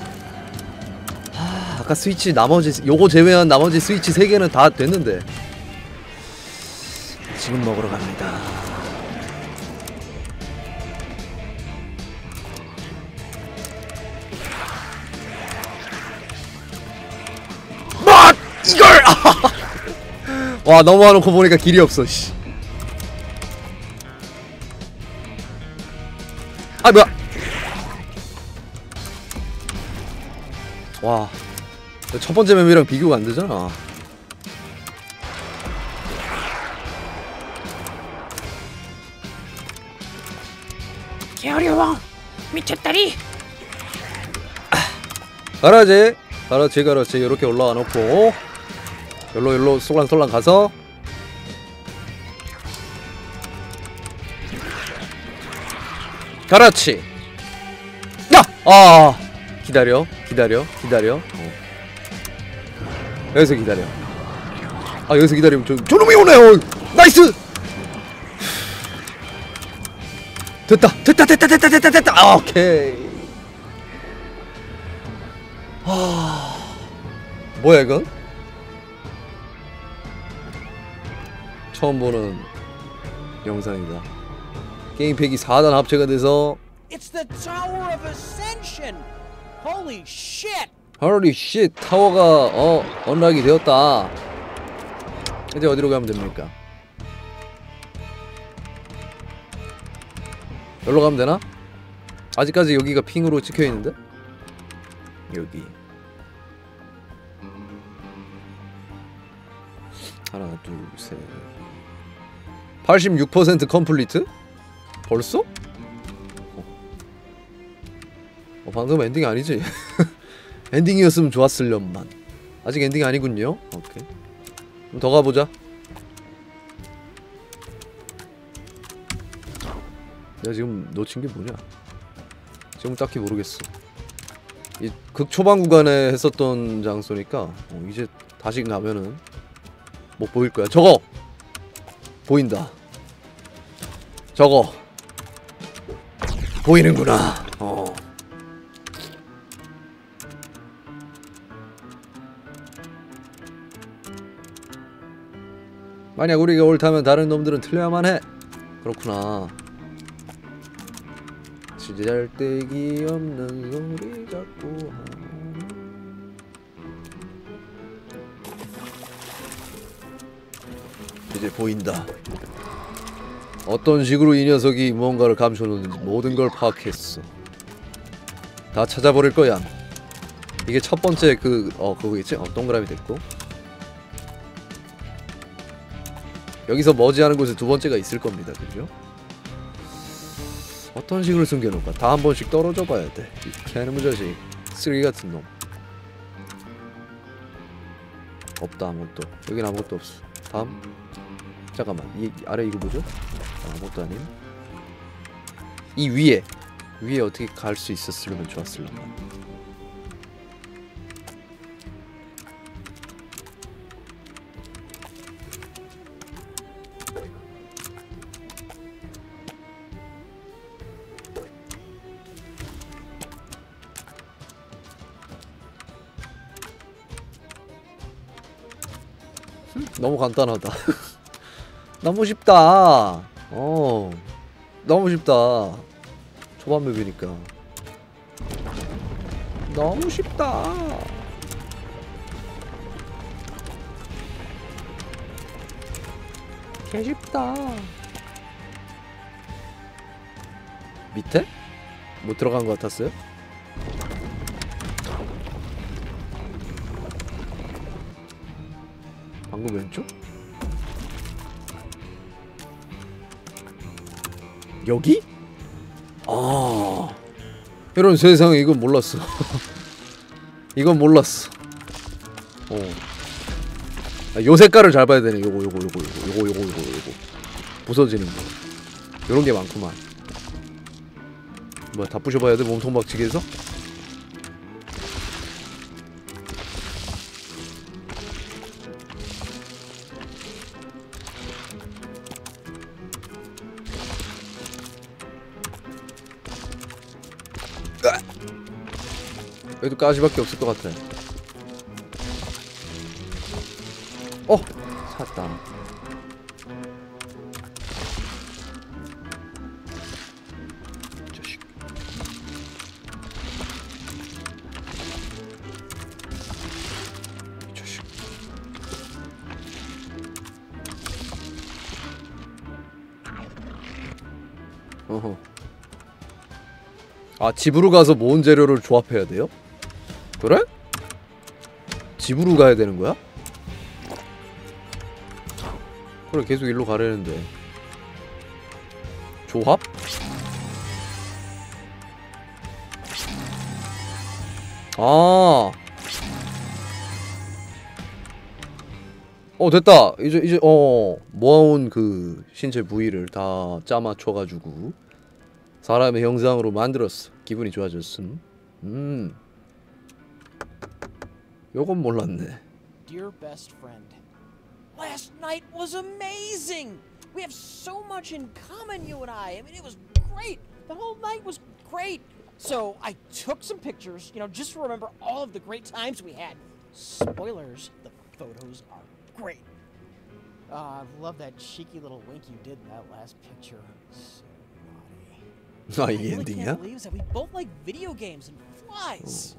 하, 아까 스위치 나머지, 요거 제외한 나머지 스위치 3개는 다 됐는데. 지금 먹으러 갑니다. <laughs> 와, 넘어와 놓고 보니까 길이 없어, 씨. 아, 뭐야! 와. 첫 번째 맵이랑 비교가 안 되잖아. 개 어려워. 미쳤다리. 가라지 가라지 가라지 이렇게 올라와 놓고 열로 열로 솔랑솔랑 가서. 가라치 야! 아 기다려 기다려 기다려. 어. 여기서 기다려. 아 여기서 기다리면 저, 저놈이 오네요. Nice! 됐다 됐다 됐다 됐다 됐다 됐다. 아, 오케이. 뭐야 이건? 처음 보는 영상이다. 게임 팩이 4단 합체가 돼서 It's the Tower of Ascension! Holy shit! 헐리 씨 타워가 어 언락이 되었다. 이제 어디로 가면 됩니까? 여기로 가면 되나? 아직까지 여기가 핑으로 찍혀 있는데? 여기 하나 둘 셋 86% complete? 벌써? 어. 어, 방금 엔딩 아니지? <laughs> 엔딩이었으면 좋았을련만 아직 엔딩 아니군요 오케이 그럼 더 가보자 내가 지금 놓친 게 뭐냐 지금 딱히 모르겠어 이 극 초반 구간에 했었던 장소니까 어, 이제 다시 가면은 뭐 보일 거야 저거 보인다. 저거. 보이는구나. 어. 만약 우리가 옳다면 다른 놈들은 틀려야만 해. 그렇구나. 지잘데기 없는 소리 자꾸 하는 이제 보인다 어떤 식으로 이 녀석이 무언가를 감춰놓는지 모든 걸 파악했어 다 찾아버릴 거야 이게 첫 번째 그 어 그거겠지? 어 동그라미 됐고 여기서 머지않은 곳에 두 번째가 있을 겁니다 그죠? 어떤 식으로 숨겨놓을까? 다 한 번씩 떨어져 봐야 돼. 이 개놈의 자식. 쓰레기 같은 놈. 없다 아무것도. 여긴 아무것도 없어. 다음. 잠깐만. 이 아래 이거 뭐죠? 아, 아무것도 아님. 이 위에. 위에 어떻게 갈 수 있었으면 좋았을란가. 너무 간단하다. <laughs> 너무 쉽다 어 너무 쉽다 초반 맵이니까 너무 쉽다 개쉽다 밑에? 못 들어간 것 같았어요? 방금 왼쪽? 여기? 아 이런 세상에 이건 몰랐어 <laughs> 이건 몰랐어 어. 아, 요 색깔을 잘 봐야 되네 요거 요거 요거 요거 요거 요거 요거 요거 부서지는 거 요런 게 많구만 뭐야 다 부셔봐야 돼 몸통 박치기에서? 여기도 가시밖에 없을 것 같아. 어, 샀다. 아 집으로 가서 모은 재료를 조합해야 돼요? 집으로 가야 되는 거야? 그래 계속 일로 가려는데 조합? 아. 어 됐다 이제 이제 어 모아온 그 신체 부위를 다 짜맞춰 가지고 사람의 형상으로 만들었어 기분이 좋아졌음 음 요건 몰랐네 Dear best friend, last night was amazing. We have so much in common, you and I. I mean, it was great. The whole night was great. So I took some pictures, you know, just to remember all of the great times we had. Spoilers: the photos are great. Uh, I love that cheeky little wink you did in that last picture. So 아 naughty. I 이게 <laughs> really 엔딩이야? can't believe is that we both like video games and flies.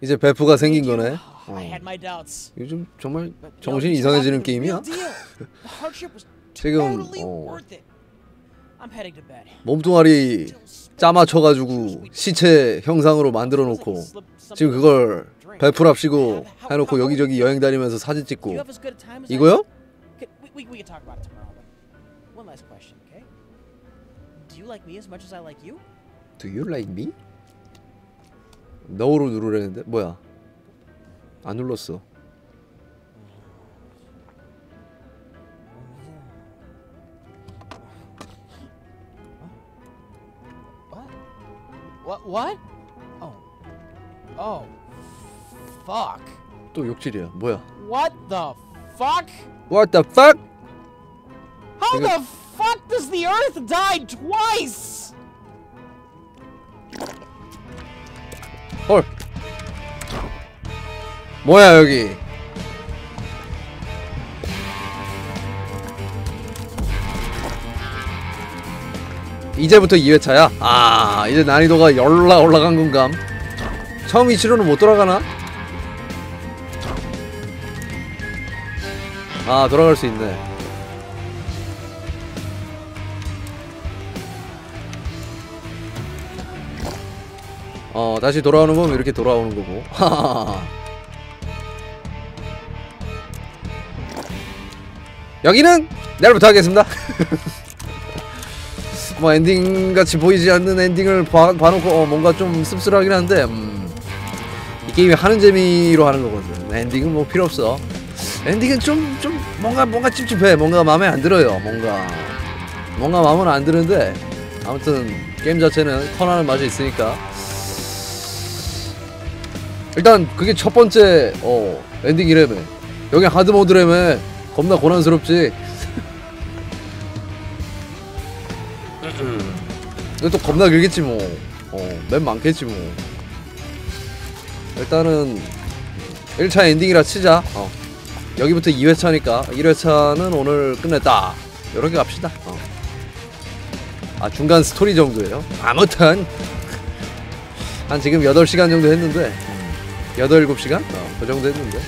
이제 베프가 생긴 거네 I 어. had my doubts. 요즘 정말 정신이 이상해지는 게임이야 지금, 어. worth it. I'm heading to bed. 몸뚱아리 짜맞춰가지고 시체 형상으로 만들어 놓고 지금 그걸 베프랍시고 해놓고 여기저기 여행 다니면서 사진 Do 찍고 you have as good a time as I 이거요? Do you like me 너로 누르려는데 뭐야 안 눌렀어 What? What? Oh. Oh. Fuck. 또 욕질이야 뭐야 What the fuck? What the fuck? How the fuck does the Earth die twice? 헐 뭐야 여기 이제부터 2회차야? 아 이제 난이도가 열라 올라간 건감 처음 위치로는 못 돌아가나? 아 돌아갈 수 있네 어 다시 돌아오는 건 이렇게 돌아오는 거고. <laughs> 여기는 내일부터 하겠습니다. <laughs> 뭐 엔딩 같이 보이지 않는 엔딩을 봐, 봐놓고 어, 뭔가 좀 씁쓸하긴 한데 음, 이 게임이 하는 재미로 하는 거거든. 엔딩은 뭐 필요 없어. 엔딩은 좀 좀 뭔가 뭔가 찝찝해. 뭔가 마음에 안 들어요. 뭔가. 뭔가 마음은 안 드는데 아무튼 게임 자체는 턴하는 맛이 있으니까 일단 그게 첫 번째 어 엔딩이라며 여기 하드 모드라며 겁나 고난스럽지. 이거 또 겁나 길겠지 뭐어맵 많겠지 뭐. 일단은 1차 엔딩이라 치자. 어. 여기부터 2회차니까. 1회차는 오늘 끝냈다. 요렇게 갑시다. 어. 아 중간 스토리 정도예요? 아무튼 한 지금 8시간 정도 했는데 8, 7시간? 어, 그 정도 했는데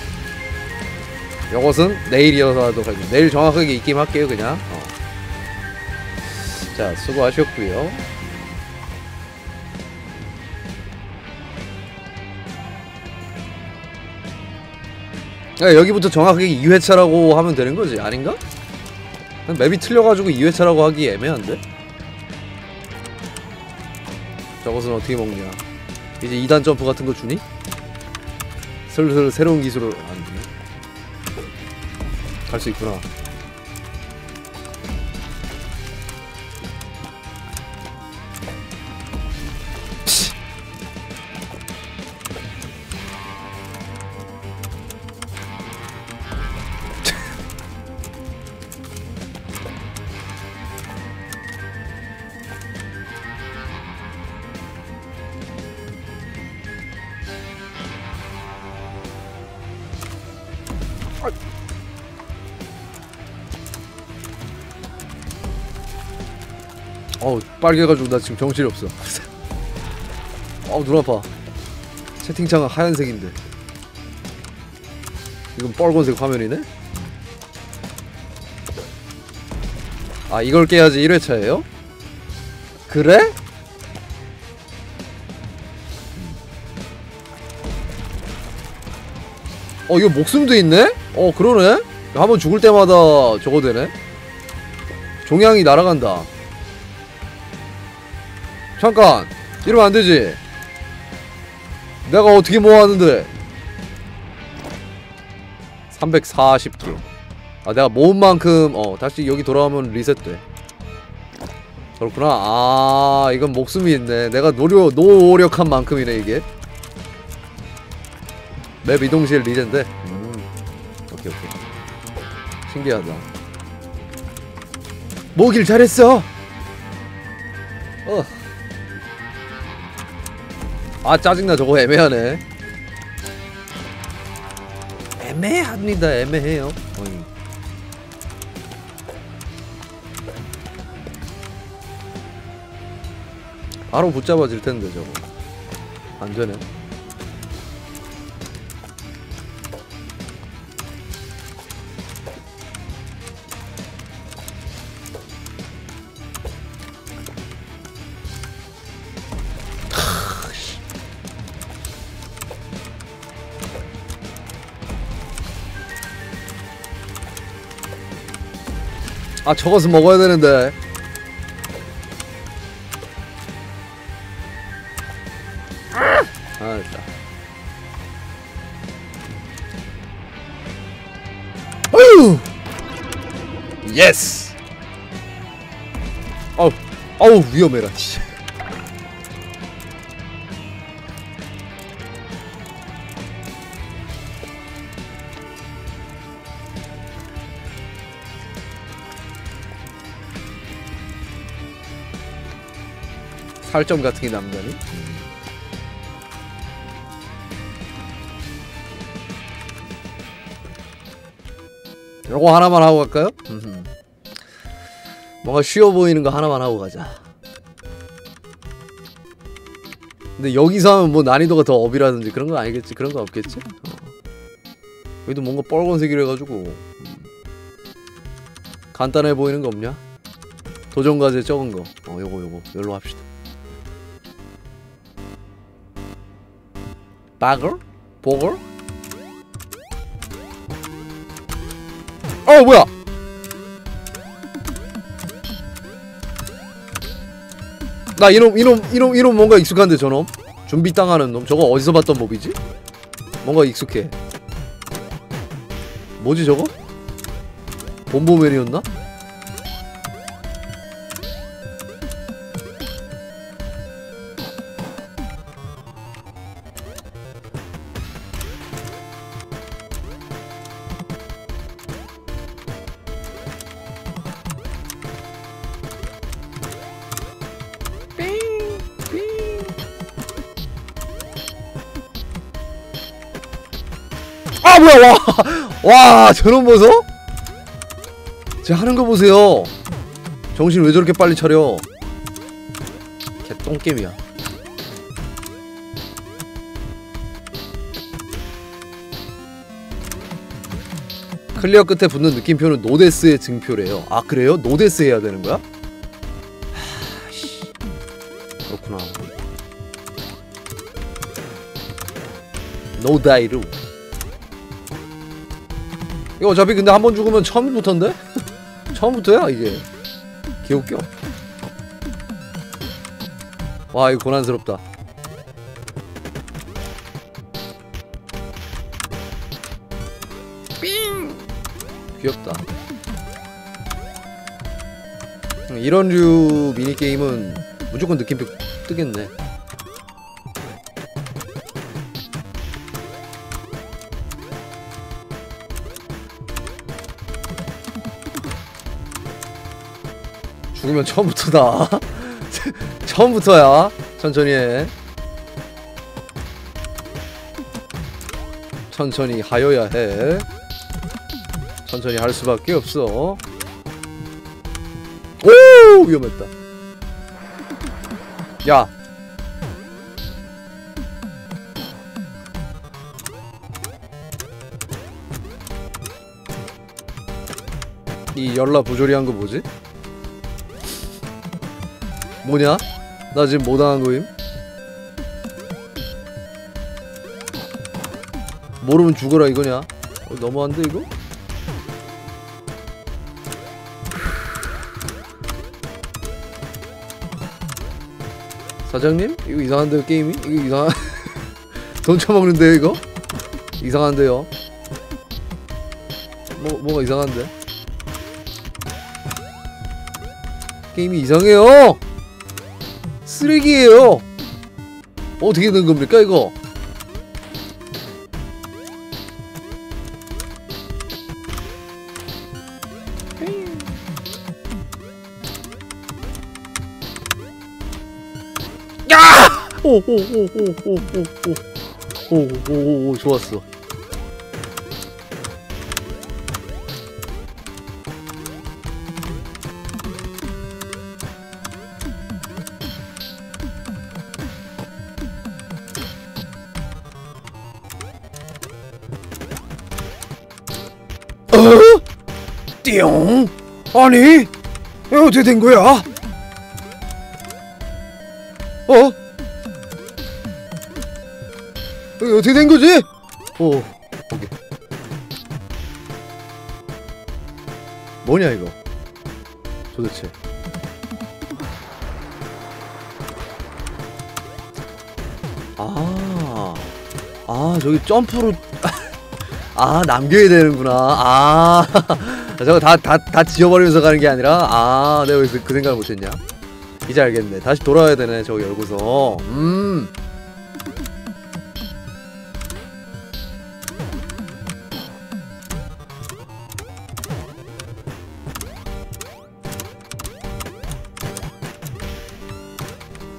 요것은 내일이어서 하도록 하죠 내일 정확하게 이 게임 할게요 그냥 어. 자 수고하셨고요 야, 여기부터 정확하게 2회차라고 하면 되는 거지 아닌가? 맵이 틀려가지고 2회차라고 하기 애매한데? 저것은 어떻게 먹냐 이제 2단 점프 같은 거 주니? 슬슬 새로운 기술을 안 주네 갈수 있구나 빨개가지고 나 지금 정신이 없어 어우 눈 아파 채팅창은 하얀색인데 이건 빨간색 화면이네? 아 이걸 깨야지 1회차예요? 그래? 어 이거 목숨도 있네? 어 그러네? 한번 죽을 때마다 저거 되네? 종양이 날아간다 잠깐 이러면 안되지. 내가 어떻게 모았는데? 340개 아 내가 모은 만큼 어 다시 여기 돌아오면 리셋돼. 그렇구나. 아 이건 목숨이 있네. 내가 노력 노력한 만큼이네 이게. 맵 이동실 리젠데? 음 오케이 오케이. 신기하다. 모길 잘했어! 어. 아 짜증나 저거 애매하네. 애매합니다 애매해요. 어이. 바로 붙잡아질 텐데 저거. 안 되네 아 저것은 먹어야 되는데. 아 됐다. 어휴! 예스 아우 아우 위험해라 씨. 살점 같은 게 남다니? 요거 하나만 하고 갈까요? 뭔가 쉬워 보이는 거 하나만 하고 가자. 근데 여기서 하면 뭐 난이도가 더 업이라든지 그런 건 아니겠지? 그런 거 없겠지? 어. 여기도 뭔가 빨간색이라 해가지고 음. 간단해 보이는 거 없냐? 도전 과제 적은 거. 어, 요거 요거 열로 합시다. 바거? 보거? 어 뭐야? 나 이놈 이놈 이놈 이놈 뭔가 익숙한데 저놈 준비 땅하는 놈 저거 어디서 봤던 몹이지? 뭔가 익숙해. 뭐지 저거? 본보맨이었나? 와 와 저놈 보소? 쟤 하는 거 보세요. 정신 왜 저렇게 빨리 차려? 개 똥겜이야. Clear 끝에 붙는 느낌표는 no death의 증표래요. 아 그래요? no death 해야 되는 거야? 하씨 그렇구나. 노다이루. 이거 어차피 근데 한 번 죽으면 처음부터인데? 처음부터야 이게. 개웃겨. 와 이거 고난스럽다. 삥! 귀엽다. 음, 이런 류 미니게임은 무조건 느낌표 뜨겠네 죽으면 처음부터다. <laughs> 처음부터야. 천천히 해. 천천히 하여야 해. 천천히 할 수밖에 없어. 오 위험했다. 야. 이 열라 부조리한 거 뭐지? 뭐냐? 나 지금 뭐 당한 거임? 모르면 죽어라 이거냐? 어, 너무한데 이거? 사장님? 이거 이상한데요 게임이? 이거 이상 <laughs> 돈 쳐먹는데요 이거? 이상한데요? 뭐, 뭐가 이상한데? 게임이 이상해요! 쓰레기예요. 어떻게 된 겁니까 이거? 야! 오오오오오오오오오오 좋았어. 어? 띠용? 아니 어떻게 된 거야? 어? 어떻게 된 거지? 오, 오케이. 뭐냐 이거? 도대체? 아, 아 저기 점프로 <laughs> 아 남겨야 되는구나 아 <laughs> 저거 다 다 다 지워버리면서 가는 게 아니라? 아 내가 왜 그 그 생각을 못했냐? 이제 알겠네. 다시 돌아와야 되네 저거 열고서. 음.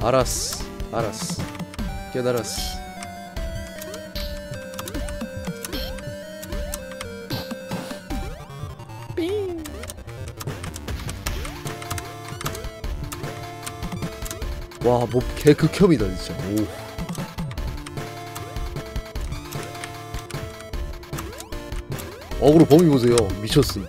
알았어 알았어. 깨달았어 와, 뭐 개극혐이다 진짜. 오. 어그로 범위 보세요. 미쳤음.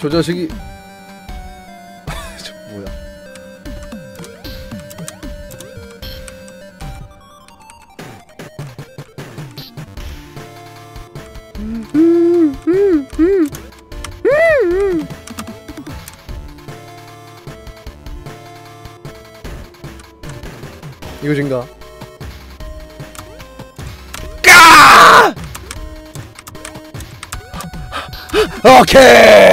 저 자식이 저 뭐야? 까! 오케이!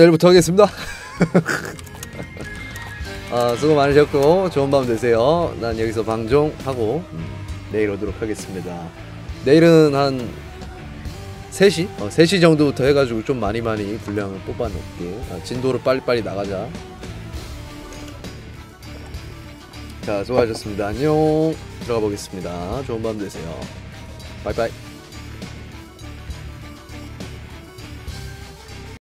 내일부터 하겠습니다. <laughs> 아, 수고 많으셨고 좋은 밤 되세요. 난 여기서 방종하고 음, 내일 오도록 하겠습니다. 내일은 한 3시? 어, 3시 정도부터 해가지고 좀 많이 많이 분량을 뽑아놓고 아, 진도를 빨리빨리 나가자. 자, 수고하셨습니다. 안녕. 들어가 보겠습니다. 좋은 밤 되세요. 바이바이.